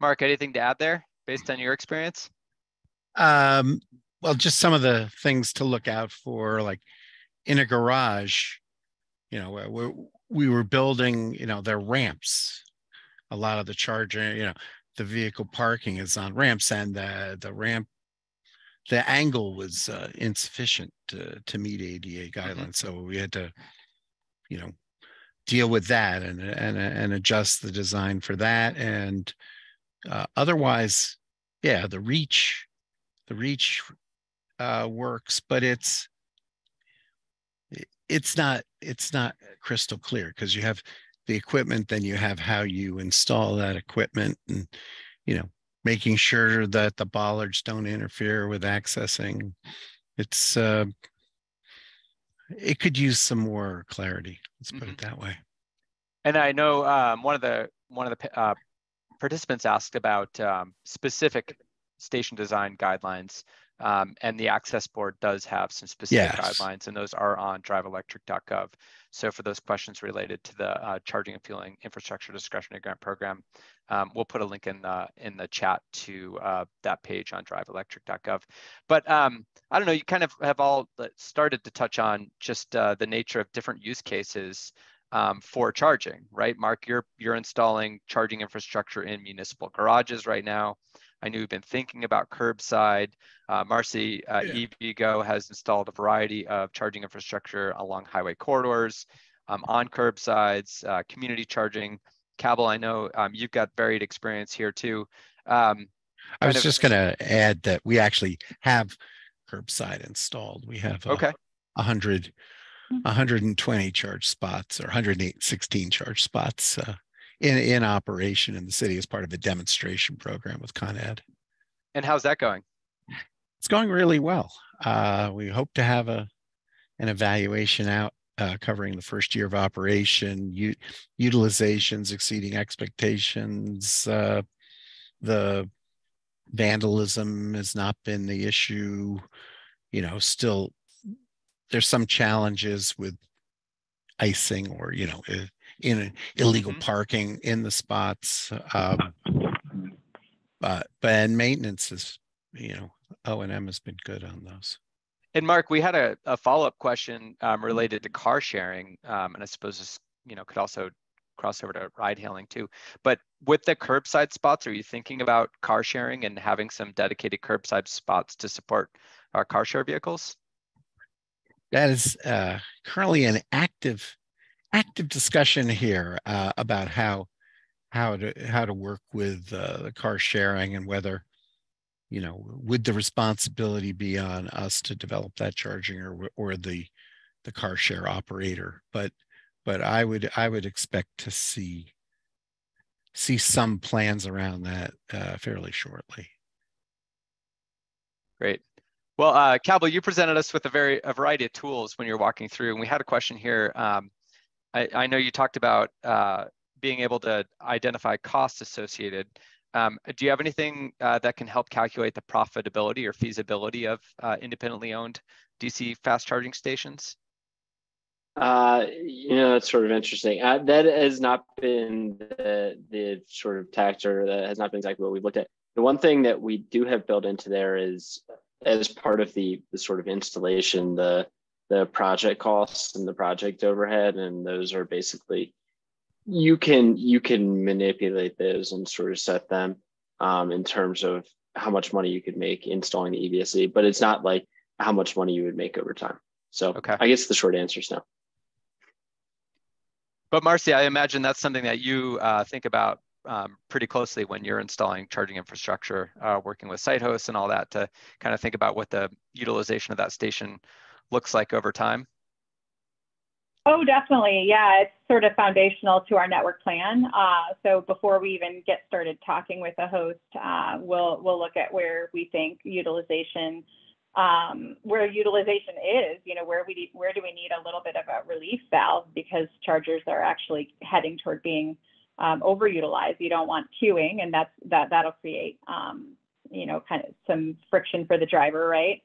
Speaker 1: Mark, anything to add there based on your experience?
Speaker 5: Um, well, just some of the things to look out for, like in a garage, you know, we we were building, you know, their ramps. A lot of the charger, you know, the vehicle parking is on ramps and the, the ramp the angle was uh, insufficient to, to meet ADA mm-hmm. guidelines. So we had to, you know, deal with that and and and adjust the design for that. And uh, otherwise, yeah, the reach, the reach uh, works, but it's it's not it's not crystal clear because you have the equipment, then you have how you install that equipment and, you know, making sure that the bollards don't interfere with accessing. It's, uh, it could use some more clarity. Let's put mm-hmm. it that way.
Speaker 1: And I know um, one of the one of the uh, participants asked about um, specific station design guidelines. Um, and the access board does have some specific yes. guidelines, and those are on driveelectric.gov. So for those questions related to the uh, charging and fueling infrastructure discretionary grant program, um, we'll put a link in the in the chat to uh, that page on driveelectric.gov. But um, I don't know, you kind of have all started to touch on just uh, the nature of different use cases um, for charging, right? Mark, you're you're installing charging infrastructure in municipal garages right now. I knew you've been thinking about curbside. Uh, Marcy uh, yeah. EVgo has installed a variety of charging infrastructure along highway corridors, um, on curbsides, uh, community charging. Cabell, I know um, you've got varied experience here too. Um,
Speaker 5: I was of, just going to add that we actually have curbside installed. We have a, okay. 100, 120 charge spots or 116 charge spots uh, in, in operation in the city as part of a demonstration program with Con Ed.
Speaker 1: And how's that going?
Speaker 5: It's going really well. Uh, we hope to have a an evaluation out uh, covering the first year of operation, u- utilizations exceeding expectations. Uh, the vandalism has not been the issue. You know, still there's some challenges with icing or you know in illegal mm-hmm. parking in the spots. Um, but but and maintenance is you know O and M has been good on those.
Speaker 1: And Mark, we had a, a follow up question um, related to car sharing, um, and I suppose this you know could also cross over to ride hailing too. But with the curbside spots, are you thinking about car sharing and having some dedicated curbside spots to support our car share vehicles?
Speaker 5: That is uh, currently an active active discussion here uh, about how how to how to work with uh, the car sharing and whether you know would the responsibility be on us to develop that charging or or the the car share operator? But but i would i would expect to see see some plans around that uh, fairly shortly.
Speaker 1: Great. Well uh Cabell, you presented us with a very a variety of tools when you're walking through and we had a question here um, I, I know you talked about uh, being able to identify costs associated. Um, do you have anything uh, that can help calculate the profitability or feasibility of uh, independently owned DC fast charging stations?
Speaker 3: Uh, you know, that's sort of interesting. Uh, that has not been the, the sort of tax or that has not been exactly what we've looked at. The one thing that we do have built into there is as part of the, the sort of installation, the the project costs and the project overhead and those are basically you can you can manipulate those and sort of set them um, in terms of how much money you could make installing the EVSE, but it's not like how much money you would make over time. So okay. I guess the short answer is no.
Speaker 1: But Marcy, I imagine that's something that you uh, think about um, pretty closely when you're installing charging infrastructure, uh, working with site hosts and all that to kind of think about what the utilization of that station looks like over time?
Speaker 6: Oh, definitely. Yeah, it's sort of foundational to our network plan. Uh, so before we even get started talking with a host, uh, we'll we'll look at where we think utilization, um, where utilization is. You know, where we where do we need a little bit of a relief valve because chargers are actually heading toward being um, overutilized. You don't want queuing, and that's that that'll create um, you know kind of some friction for the driver, right?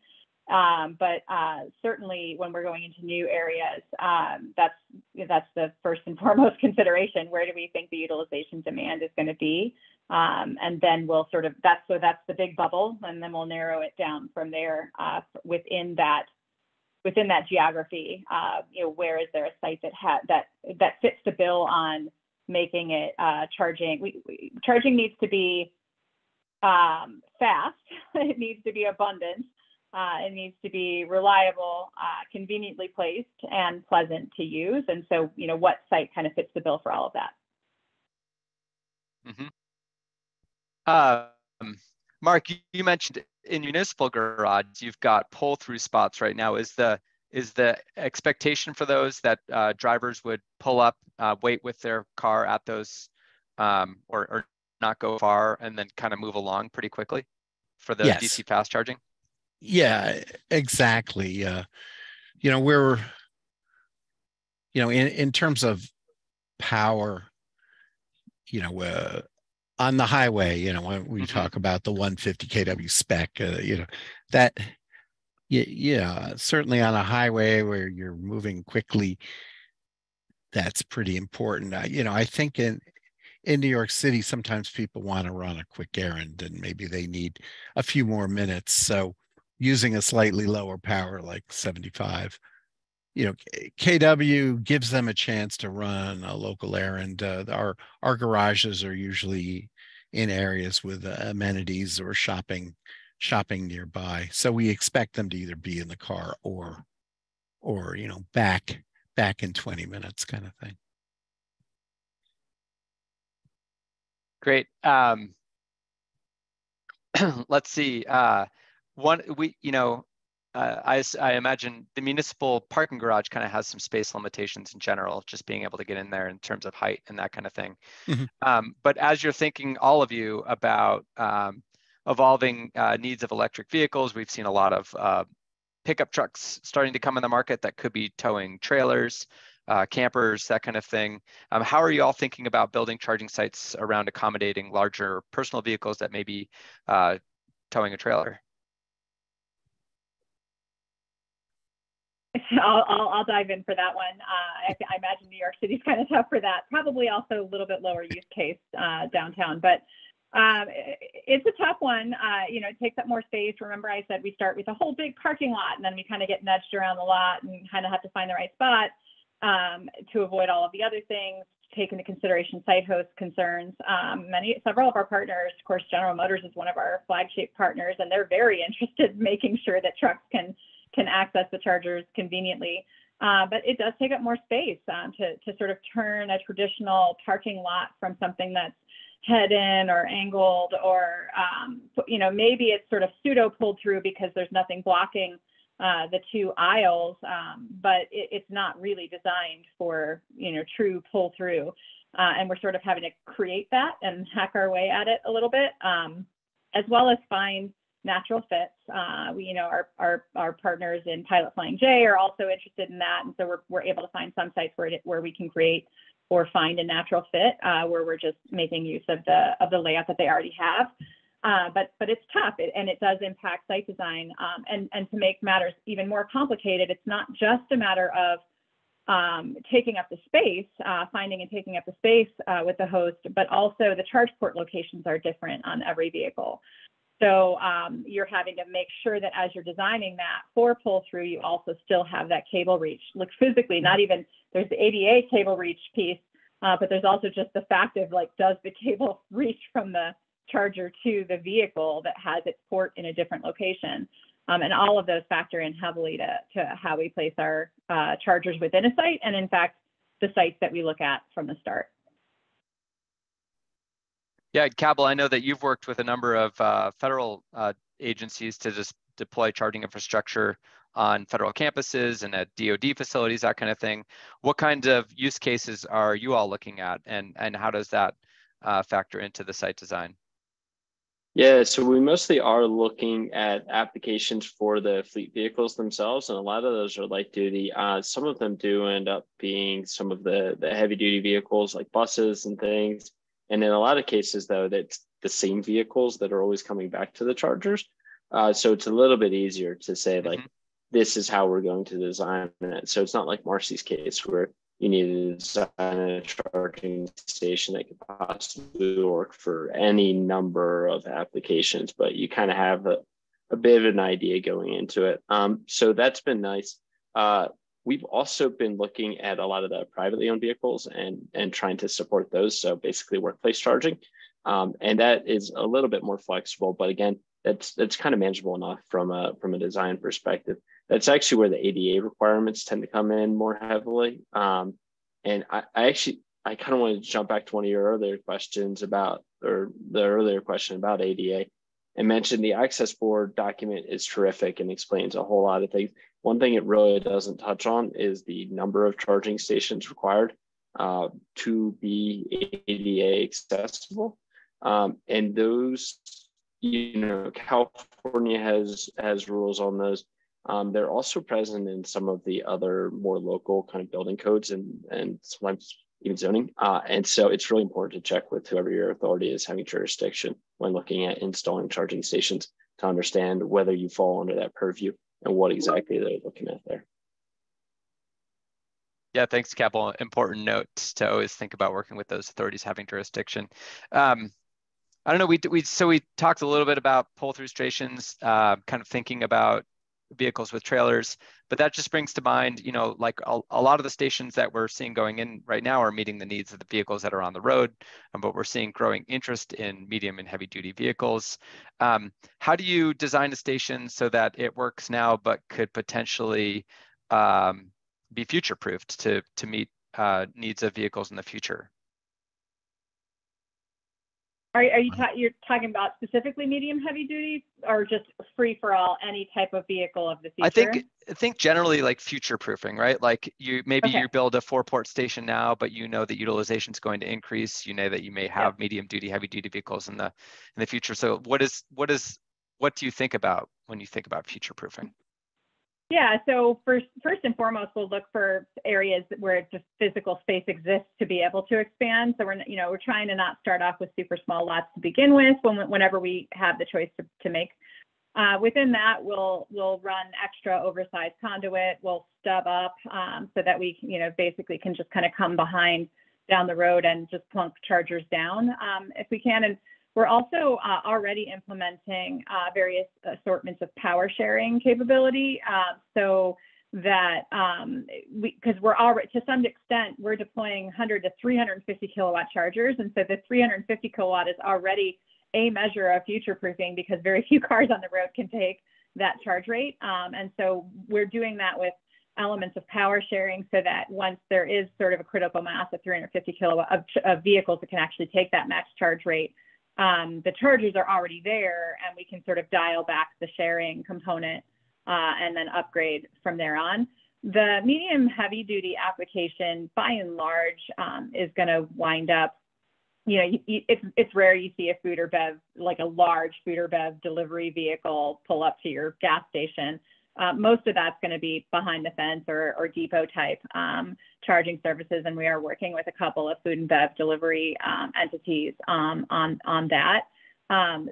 Speaker 6: Um, but uh, certainly when we're going into new areas, um, that's that's the first and foremost consideration. Where do we think the utilization demand is going to be? Um, and then we'll sort of that's so that's the big bubble, and then we'll narrow it down from there uh, within that within that geography. Uh, you know, where is there a site that ha- that that fits the bill on making it uh, charging? We, we, charging needs to be um, fast. it needs to be abundant. Uh, it needs to be reliable, uh, conveniently placed, and pleasant to use. And so, you know, what site kind of fits the bill for all of that?
Speaker 1: Mm -hmm. um, Mark, you, you, mentioned in municipal garage, you've got pull-through spots right now. Is the is the expectation for those that uh, drivers would pull up, uh, wait with their car at those, um, or, or not go far, and then kind of move along pretty quickly for the yes. DC fast charging?
Speaker 5: Yeah, exactly. Uh, you know, we're, you know, in, in terms of power, you know, uh, on the highway, you know, when we mm-hmm. talk about the 150 kW spec, uh, you know, that, yeah, yeah, certainly on a highway where you're moving quickly, that's pretty important. Uh, you know, I think in in New York City, sometimes people want to run a quick errand and maybe they need a few more minutes. So using a slightly lower power like 75 you know kw gives them a chance to run a local errand uh, our our garages are usually in areas with uh, amenities or shopping shopping nearby. So we expect them to either be in the car or or you know back back in 20 minutes kind of thing.
Speaker 1: Great. Um let's see uh one we you know uh, I, I imagine the municipal parking garage kind of has some space limitations in general, just being able to get in there in terms of height and that kind of thing. Mm-hmm. Um, but as you're thinking, all of you, about um, evolving uh, needs of electric vehicles, we've seen a lot of uh, pickup trucks starting to come in the market that could be towing trailers, uh, campers, that kind of thing. Um, how are you all thinking about building charging sites around accommodating larger personal vehicles that may be uh, towing a trailer?
Speaker 6: I'll, I'll, I'll, dive in for that one. Uh, I, I, imagine New York City's kind of tough for that. Probably also a little bit lower use case uh, downtown, but um, it's a tough one. Uh, you know, it takes up more space. Remember, I said we start with a whole big parking lot, and then we kind of get nudged around the lot and kind of have to find the right spot um, to avoid all of the other things. Take into consideration site host concerns. Um, many, several of our partners, of course, General Motors is one of our flagship partners, and they're very interested in making sure that trucks can can access the chargers conveniently. Uh, but it does take up more space um, to, to sort of turn a traditional parking lot from something that's head in or angled or, um, you know, maybe it's sort of pseudo pulled through because there's nothing blocking uh, the two aisles, um, but it, it's not really designed for, you know, true pull through. Uh, and we're sort of having to create that and hack our way at it a little bit, um, as well as find natural fits. Uh, we, you know, our, our, our partners in Pilot Flying J are also interested in that. And so we're, we're able to find some sites where, it, where we can create or find a natural fit uh, where we're just making use of the, of the layout that they already have. Uh, but but it's tough it, and it does impact site design. Um, and and to make matters even more complicated, it's not just a matter of um, taking up the space, uh, finding and taking up the space uh, with the host, but also the charge port locations are different on every vehicle. So um, you're having to make sure that as you're designing that for pull through, you also still have that cable reach. Look physically, not even there's the ADA cable reach piece, uh, but there's also just the fact of like, does the cable reach from the charger to the vehicle that has its port in a different location? Um, and all of those factor in heavily to, to how we place our uh, chargers within a site, and in fact, the sites that we look at from the start.
Speaker 1: Yeah, Cabell, I know that you've worked with a number of uh, federal uh, agencies to just deploy charging infrastructure on federal campuses and at DoD facilities, that kind of thing. What kind of use cases are you all looking at, and and how does that uh, factor into the site design?
Speaker 3: Yeah, so we mostly are looking at applications for the fleet vehicles themselves, and a lot of those are light duty. Uh, some of them do end up being some of the the heavy duty vehicles like buses and things. And in a lot of cases, though, that's the same vehicles that are always coming back to the chargers. Uh, so it's a little bit easier to say like, mm-hmm. this is how we're going to design it. So it's not like Marcy's case where you need to design a charging station that could possibly work for any number of applications, but you kind of have a, a bit of an idea going into it. Um, so that's been nice. Uh, we've also been looking at a lot of the privately owned vehicles and, and trying to support those. So basically workplace charging. Um, and that is a little bit more flexible, but again, that's that's kind of manageable enough from a from a design perspective that's actually where the ADA requirements tend to come in more heavily. Um, and I, I actually, I kind of want to jump back to one of your earlier questions about, or the earlier question about ADA and mentioned the access board document is terrific and explains a whole lot of things. One thing it really doesn't touch on is the number of charging stations required uh, to be ADA accessible. Um, and those, you know, California has has rules on those. Um, they're also present in some of the other more local kind of building codes and, and sometimes even zoning. Uh, and so it's really important to check with whoever your authority is having jurisdiction when looking at installing charging stations to understand whether you fall under that purview and what exactly they're looking at there.
Speaker 1: Yeah, thanks, Cabell. Important note to always think about working with those authorities having jurisdiction. Um, I don't know. We we so we talked a little bit about pull through stations, uh, kind of thinking about vehicles with trailers. But that just brings to mind, you know, like a, a, lot of the stations that we're seeing going in right now are meeting the needs of the vehicles that are on the road, um, but we're seeing growing interest in medium and heavy duty vehicles. Um, how do you design a station so that it works now, but could potentially um, be future proofed to, to meet uh, needs of vehicles in the future?
Speaker 6: Are, are you ta- you're talking about specifically medium heavy duty or just free for all any type of vehicle of the future?
Speaker 1: I think I think generally like future proofing, right? Like you maybe okay. you build a four port station now, but you know that utilization is going to increase. You know that you may have medium duty, heavy duty vehicles in the in the future. So what is what is what do you think about when you think about future proofing?
Speaker 6: Yeah, so first, first and foremost, we'll look for areas where the physical space exists to be able to expand. So we're, you know, we're trying to not start off with super small lots to begin with. When, whenever we have the choice to, to make, uh, within that, we'll we'll run extra oversized conduit. We'll stub up um, so that we, you know, basically can just kind of come behind down the road and just plunk chargers down um, if we can. And we're also uh, already implementing uh, various assortments of power sharing capability. Uh, so that um, we, because we're already to some extent we're deploying 100 to 350 kilowatt chargers, and so the 350 kilowatt is already a measure of future proofing because very few cars on the road can take that charge rate. Um, and so we're doing that with elements of power sharing so that once there is sort of a critical mass of 350 kilowatt of, of vehicles that can actually take that max charge rate, um, the chargers are already there and we can sort of dial back the sharing component uh, and then upgrade from there on. The medium heavy duty application by and large um, is going to wind up, you know, you, you, it's, it's rare you see a food or bev, like a large food or bev delivery vehicle pull up to your gas station. Uh, most of that's going to be behind the fence or, or depot type um, charging services, and we are working with a couple of food and bev delivery um, entities um, on on that. Um,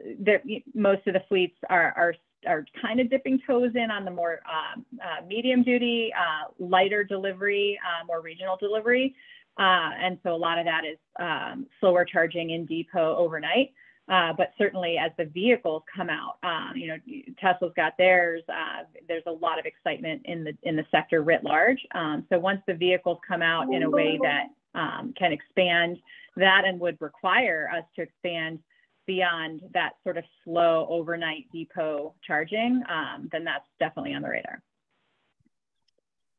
Speaker 6: most of the fleets are, are are kind of dipping toes in on the more um, uh, medium duty, uh, lighter delivery, uh, more regional delivery, uh, and so a lot of that is um, slower charging in depot overnight. Uh, but certainly as the vehicles come out, um, you know, Tesla's got theirs. Uh, there's a lot of excitement in the in the sector writ large. Um, so once the vehicles come out in a way that um, can expand that and would require us to expand beyond that sort of slow overnight depot charging, um, then that's definitely on the radar.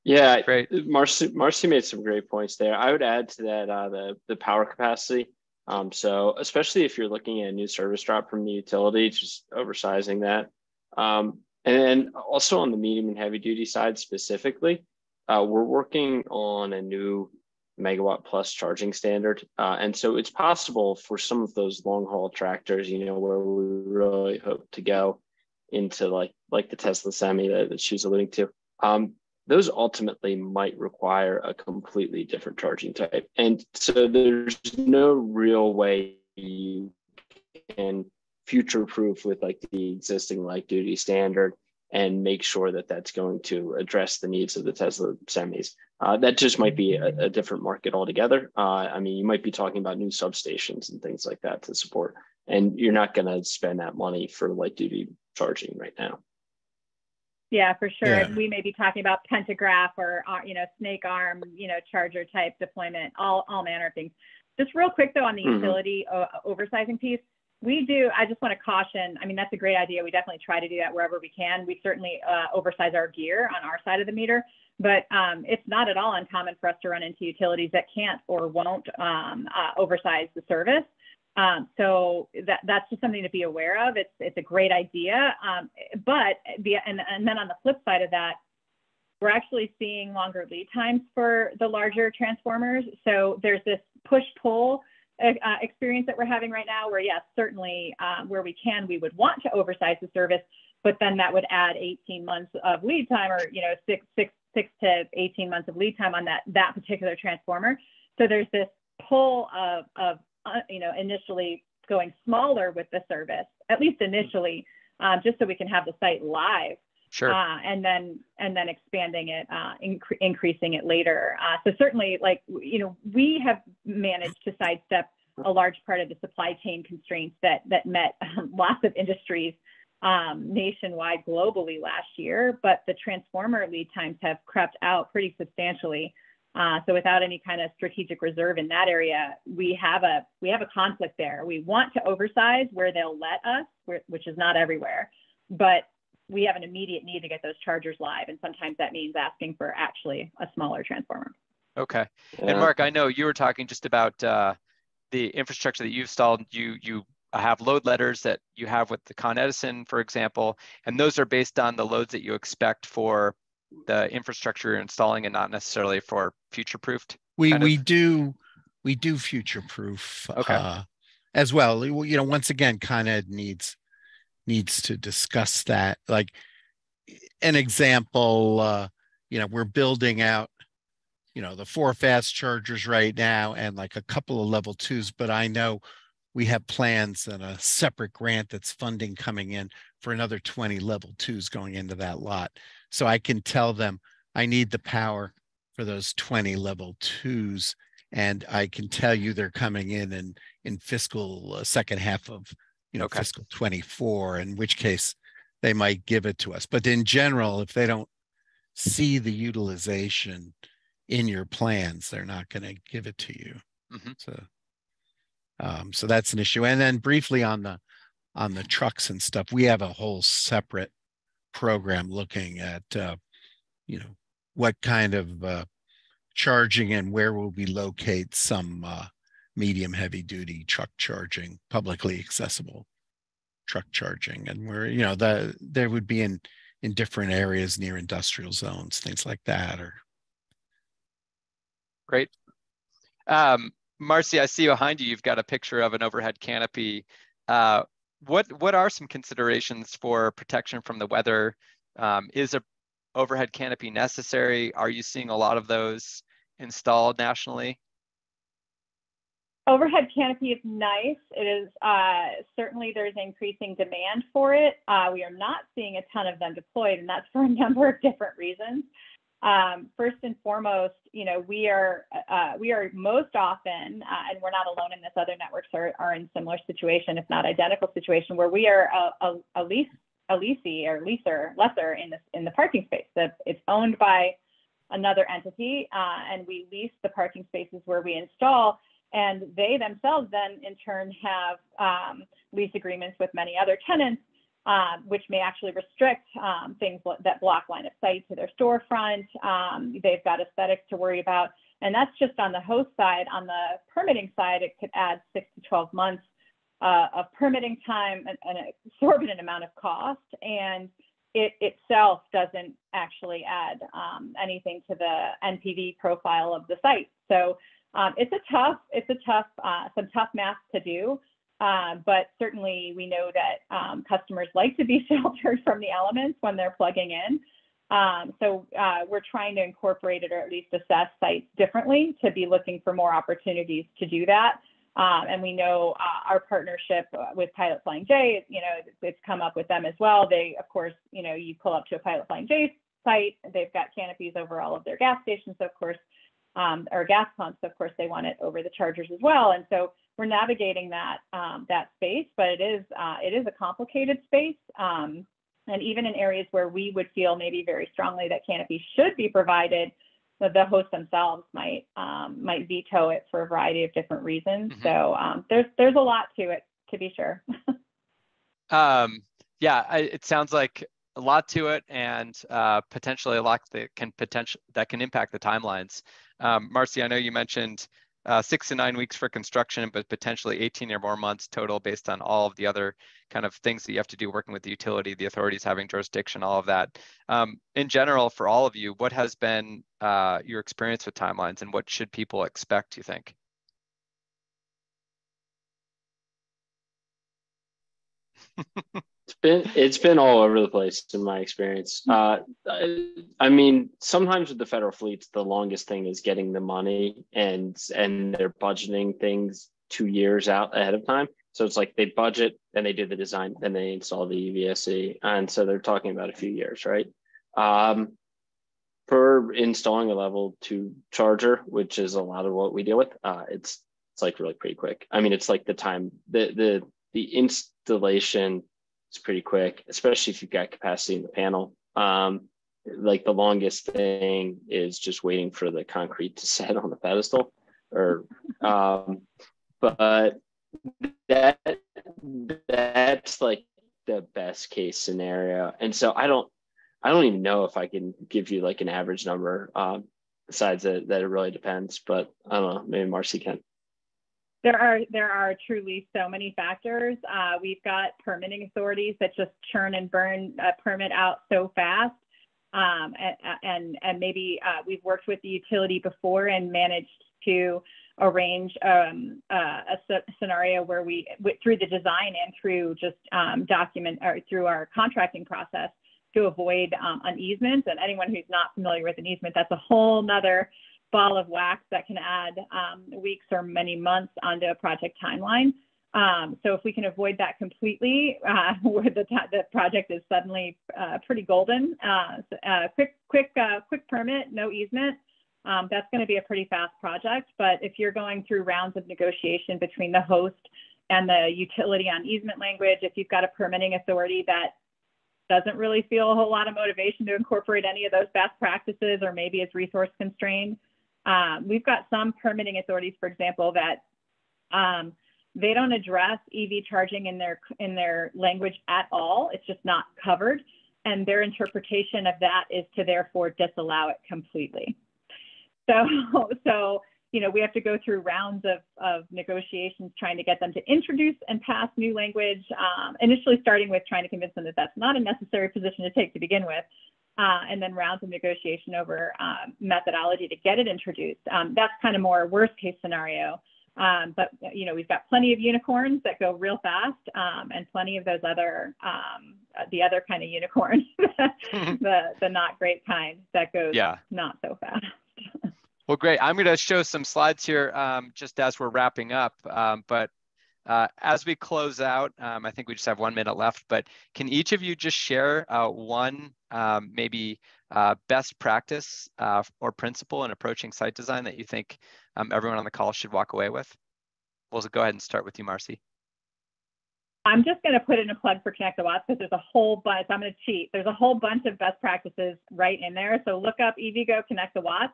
Speaker 3: Yeah, great. Marcy, Marcy made some great points there. I would add to that uh, the the power capacity Um, so especially if you're looking at a new service drop from the utility, just oversizing that. Um, and then also on the medium and heavy duty side specifically, uh, we're working on a new megawatt plus charging standard. Uh, and so it's possible for some of those long haul tractors, you know, where we really hope to go into like like the Tesla Semi that, that was alluding to. Um, those ultimately might require a completely different charging type. And so there's no real way you can future proof with like the existing light duty standard and make sure that that's going to address the needs of the Tesla semis. Uh, that just might be a, a different market altogether. Uh, I mean, you might be talking about new substations and things like that to support, and you're not going to spend that money for light duty charging right now.
Speaker 6: Yeah, for sure.
Speaker 5: Yeah.
Speaker 6: We may be talking about pantograph or uh, you know snake arm, you know charger type deployment, all all manner of things. Just real quick though on the
Speaker 3: Mhm.
Speaker 6: utility uh, oversizing piece, we do. I just want to caution. I mean that's a great idea. We definitely try to do that wherever we can. We certainly uh, oversize our gear on our side of the meter, but um, it's not at all uncommon for us to run into utilities that can't or won't um, uh, oversize the service. Um, so that that's just something to be aware of. It's it's a great idea, um, but the and and then on the flip side of that, we're actually seeing longer lead times for the larger transformers. So there's this push pull uh, experience that we're having right now, where yes, certainly uh, where we can, we would want to oversize the service, but then that would add 18 months of lead time, or you know six six six to 18 months of lead time on that that particular transformer. So there's this pull of of uh, you know, initially going smaller with the service, at least initially, um, just so we can have the site live,
Speaker 1: Sure.
Speaker 6: uh, and then and then expanding it, uh, incre- increasing it later. Uh, so certainly, like you know, we have managed to sidestep a large part of the supply chain constraints that that met um, lots of industries um, nationwide, globally last year. But the transformer lead times have crept out pretty substantially. Uh, so without any kind of strategic reserve in that area, we have a we have a conflict there. We want to oversize where they'll let us, where, which is not everywhere, but we have an immediate need to get those chargers live, and sometimes that means asking for actually a smaller transformer.
Speaker 1: Okay. And Mark, I know you were talking just about uh, the infrastructure that you've installed. You you have load letters that you have with the Con Edison, for example, and those are based on the loads that you expect for the infrastructure you're installing and not necessarily for future-proofed.
Speaker 5: We
Speaker 1: kind of-
Speaker 5: we do we do future proof
Speaker 1: Okay.
Speaker 5: uh, as well. You know, once again, Con Ed needs needs to discuss that. Like an example, uh, you know, we're building out, you know, the four fast chargers right now and like a couple of level twos, but I know we have plans and a separate grant that's funding coming in for another 20 level twos going into that lot. So I can tell them I need the power for those 20 level twos. And I can tell you they're coming in in, in fiscal uh, second half of, you know,
Speaker 1: Okay.
Speaker 5: fiscal 24, in which case they might give it to us. But in general, if they don't see the utilization in your plans, they're not going to give it to you.
Speaker 1: Mhm.
Speaker 5: So, um, so that's an issue. And then briefly on the, on the trucks and stuff, we have a whole separate program looking at, uh, you know, what kind of, uh, charging and where will we locate some, uh, medium heavy duty truck charging, publicly accessible truck charging. And where, you know, the, there would be in, in different areas near industrial zones, things like that, or
Speaker 1: Great. Um, Marcy, I see behind you, you've got a picture of an overhead canopy. Uh, what what are some considerations for protection from the weather? Um, is a overhead canopy necessary? Are you seeing a lot of those installed nationally?
Speaker 6: Overhead canopy is nice. It is uh, certainly there's increasing demand for it. Uh, we are not seeing a ton of them deployed, and that's for a number of different reasons. Um, first and foremost, you know, we are uh, we are most often, uh, and we're not alone in this. Other networks are, are in similar situation, if not identical situation, where we are a, a, a lease a leasee or leaser lesser in this in the parking space. That it's owned by another entity, uh, and we lease the parking spaces where we install and they themselves then in turn have um, lease agreements with many other tenants, um, which may actually restrict um, things that block line of sight to their storefront. Um, they've got aesthetics to worry about. And that's just on the host side. On the permitting side, it could add six to 12 months uh, of permitting time and an exorbitant amount of cost. And it itself doesn't actually add um, anything to the NPV profile of the site. So um, it's a tough, it's a tough, uh, some tough math to do. Uh, but certainly we know that um, customers like to be sheltered from the elements when they're plugging in. Um, so uh, we're trying to incorporate it or at least assess sites differently to be looking for more opportunities to do that. Um, and we know uh, our partnership with Pilot Flying J, you know, it's come up with them as well. They, of course, you know, you pull up to a Pilot Flying J site, they've got canopies over all of their gas stations, of course, um, or gas pumps. Of course, they want it over the chargers as well. And so we're navigating that um, that space, but it is uh, it is a complicated space. Um, and even in areas where we would feel maybe very strongly that canopy should be provided, the hosts themselves might um, might veto it for a variety of different reasons. Mm-hmm. So um, there's there's a lot to it to be sure.
Speaker 1: um, yeah, I, it sounds like a lot to it, and uh, potentially a lot that can potential that can impact the timelines. Um, Marcy, I know you mentioned uh, six to nine weeks for construction, but potentially 18 or more months total based on all of the other kind of things that you have to do working with the utility, the authorities having jurisdiction, all of that. Um, in general, for all of you, what has been uh, your experience with timelines and what should people expect, you think?
Speaker 3: It's been it's been all over the place in my experience. Uh, I mean, sometimes with the federal fleets, the longest thing is getting the money, and and they're budgeting things two years out ahead of time. So it's like they budget, then they do the design, then they install the EVSE, and so they're talking about a few years, right? Um, for installing a level two charger, which is a lot of what we deal with, uh, it's it's like really pretty quick. I mean, it's like the time the the the installation it's pretty quick, especially if you've got capacity in the panel. Um, like the longest thing is just waiting for the concrete to set on the pedestal or um, but that that's like the best case scenario and so i don't i don't even know if i can give you like an average number um, besides that, that it really depends but i don't know maybe marcy can
Speaker 6: there are there are truly so many factors. Uh, we've got permitting authorities that just churn and burn a permit out so fast, um, and, and, and maybe uh, we've worked with the utility before and managed to arrange um, uh, a scenario where we through the design and through just um, document or through our contracting process to avoid um. And anyone who's not familiar with an easement, that's a whole nother ball of wax that can add um, weeks or many months onto a project timeline. Um, so if we can avoid that completely, uh, where the, the project is suddenly uh, pretty golden, uh, uh quick, quick, uh, quick permit, no easement, um, that's going to be a pretty fast project. But if you're going through rounds of negotiation between the host and the utility on easement language, if you've got a permitting authority that doesn't really feel a whole lot of motivation to incorporate any of those best practices or maybe is resource constrained, um, we've got some permitting authorities, for example, that um, they don't address EV charging in their in their language at all. It's just not covered, and their interpretation of that is to therefore disallow it completely. So, so you know, we have to go through rounds of, of negotiations trying to get them to introduce and pass new language, um, initially starting with trying to convince them that that's not a necessary position to take to begin with, uh, and then rounds of negotiation over um, methodology to get it introduced. Um, that's kind of more worst case scenario. Um, but you know we've got plenty of unicorns that go real fast, um, and plenty of those other um, the other kind of unicorn, the the not great kind that goes yeah. not so fast.
Speaker 1: well, great. I'm going to show some slides here um, just as we're wrapping up. but uh, as we close out, um, I think we just have one minute left, but can each of you just share uh, one um, maybe uh, best practice uh, or principle in approaching site design that you think um, everyone on the call should walk away with? We'll go ahead and start with you, Marcy.
Speaker 6: I'm just going to put in a plug for Connect the Watts because there's a whole bunch. I'm going to cheat. There's a whole bunch of best practices right in there. So look up EVgo Connect the Watts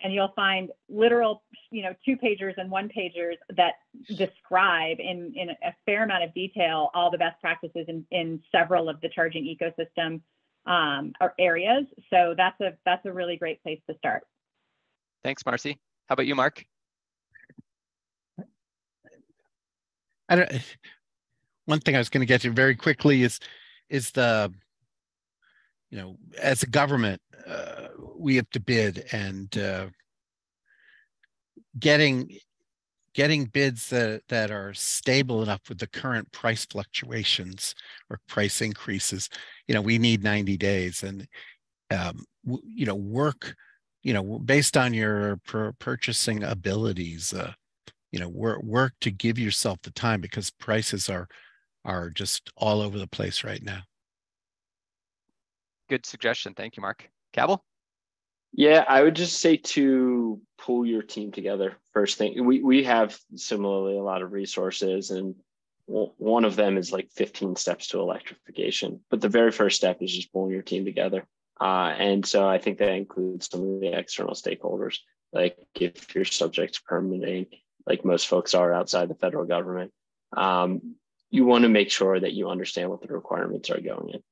Speaker 6: and you'll find literal, you know, two pagers and one pagers that describe in, in a fair amount of detail all the best practices in, in several of the charging ecosystem um, or areas. So that's a that's a really great place to start.
Speaker 1: Thanks, Marcy. How about you, Mark?
Speaker 5: I don't. One thing I was going to get to very quickly is is the you know as a government uh, we have to bid and uh, getting getting bids that that are stable enough with the current price fluctuations or price increases you know we need 90 days and um, you know work you know based on your purchasing abilities uh, you know work work to give yourself the time because prices are are just all over the place right now.
Speaker 1: Good suggestion. Thank you mark. Cabell
Speaker 3: yeah i would just say to pull your team together first thing we we have similarly a lot of resources and one of them is like 15 steps to electrification but the very first step is just pulling your team together uh, and so I think that includes some of the external stakeholders, like if you're subject to permitting, like most folks are outside the federal government, um, you want to make sure that you understand what the requirements are going in.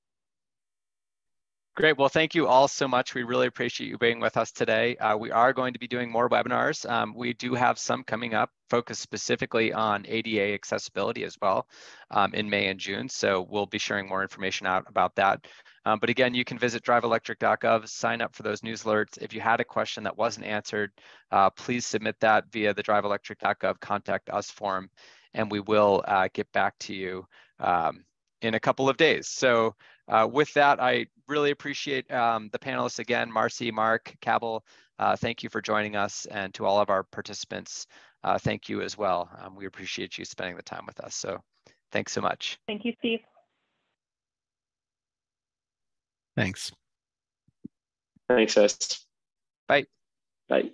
Speaker 1: Great. Well, thank you all so much. We really appreciate you being with us today. Uh, we are going to be doing more webinars. Um, we do have some coming up focused specifically on ADA accessibility as well um, in May and June. So we'll be sharing more information out about that. Um, but again, you can visit driveelectric.gov, sign up for those news alerts. If you had a question that wasn't answered, uh, please submit that via the driveelectric.gov contact us form, and we will uh, get back to you um, in a couple of days. So uh, with that, I really appreciate um, the panelists again, Marcy, Mark, Cabell, uh, thank you for joining us. And to all of our participants, uh, thank you as well. Um, we appreciate you spending the time with us. So thanks so much.
Speaker 6: Thank you, Steve.
Speaker 5: Thanks.
Speaker 3: Thanks, guys.
Speaker 1: Bye.
Speaker 3: Bye.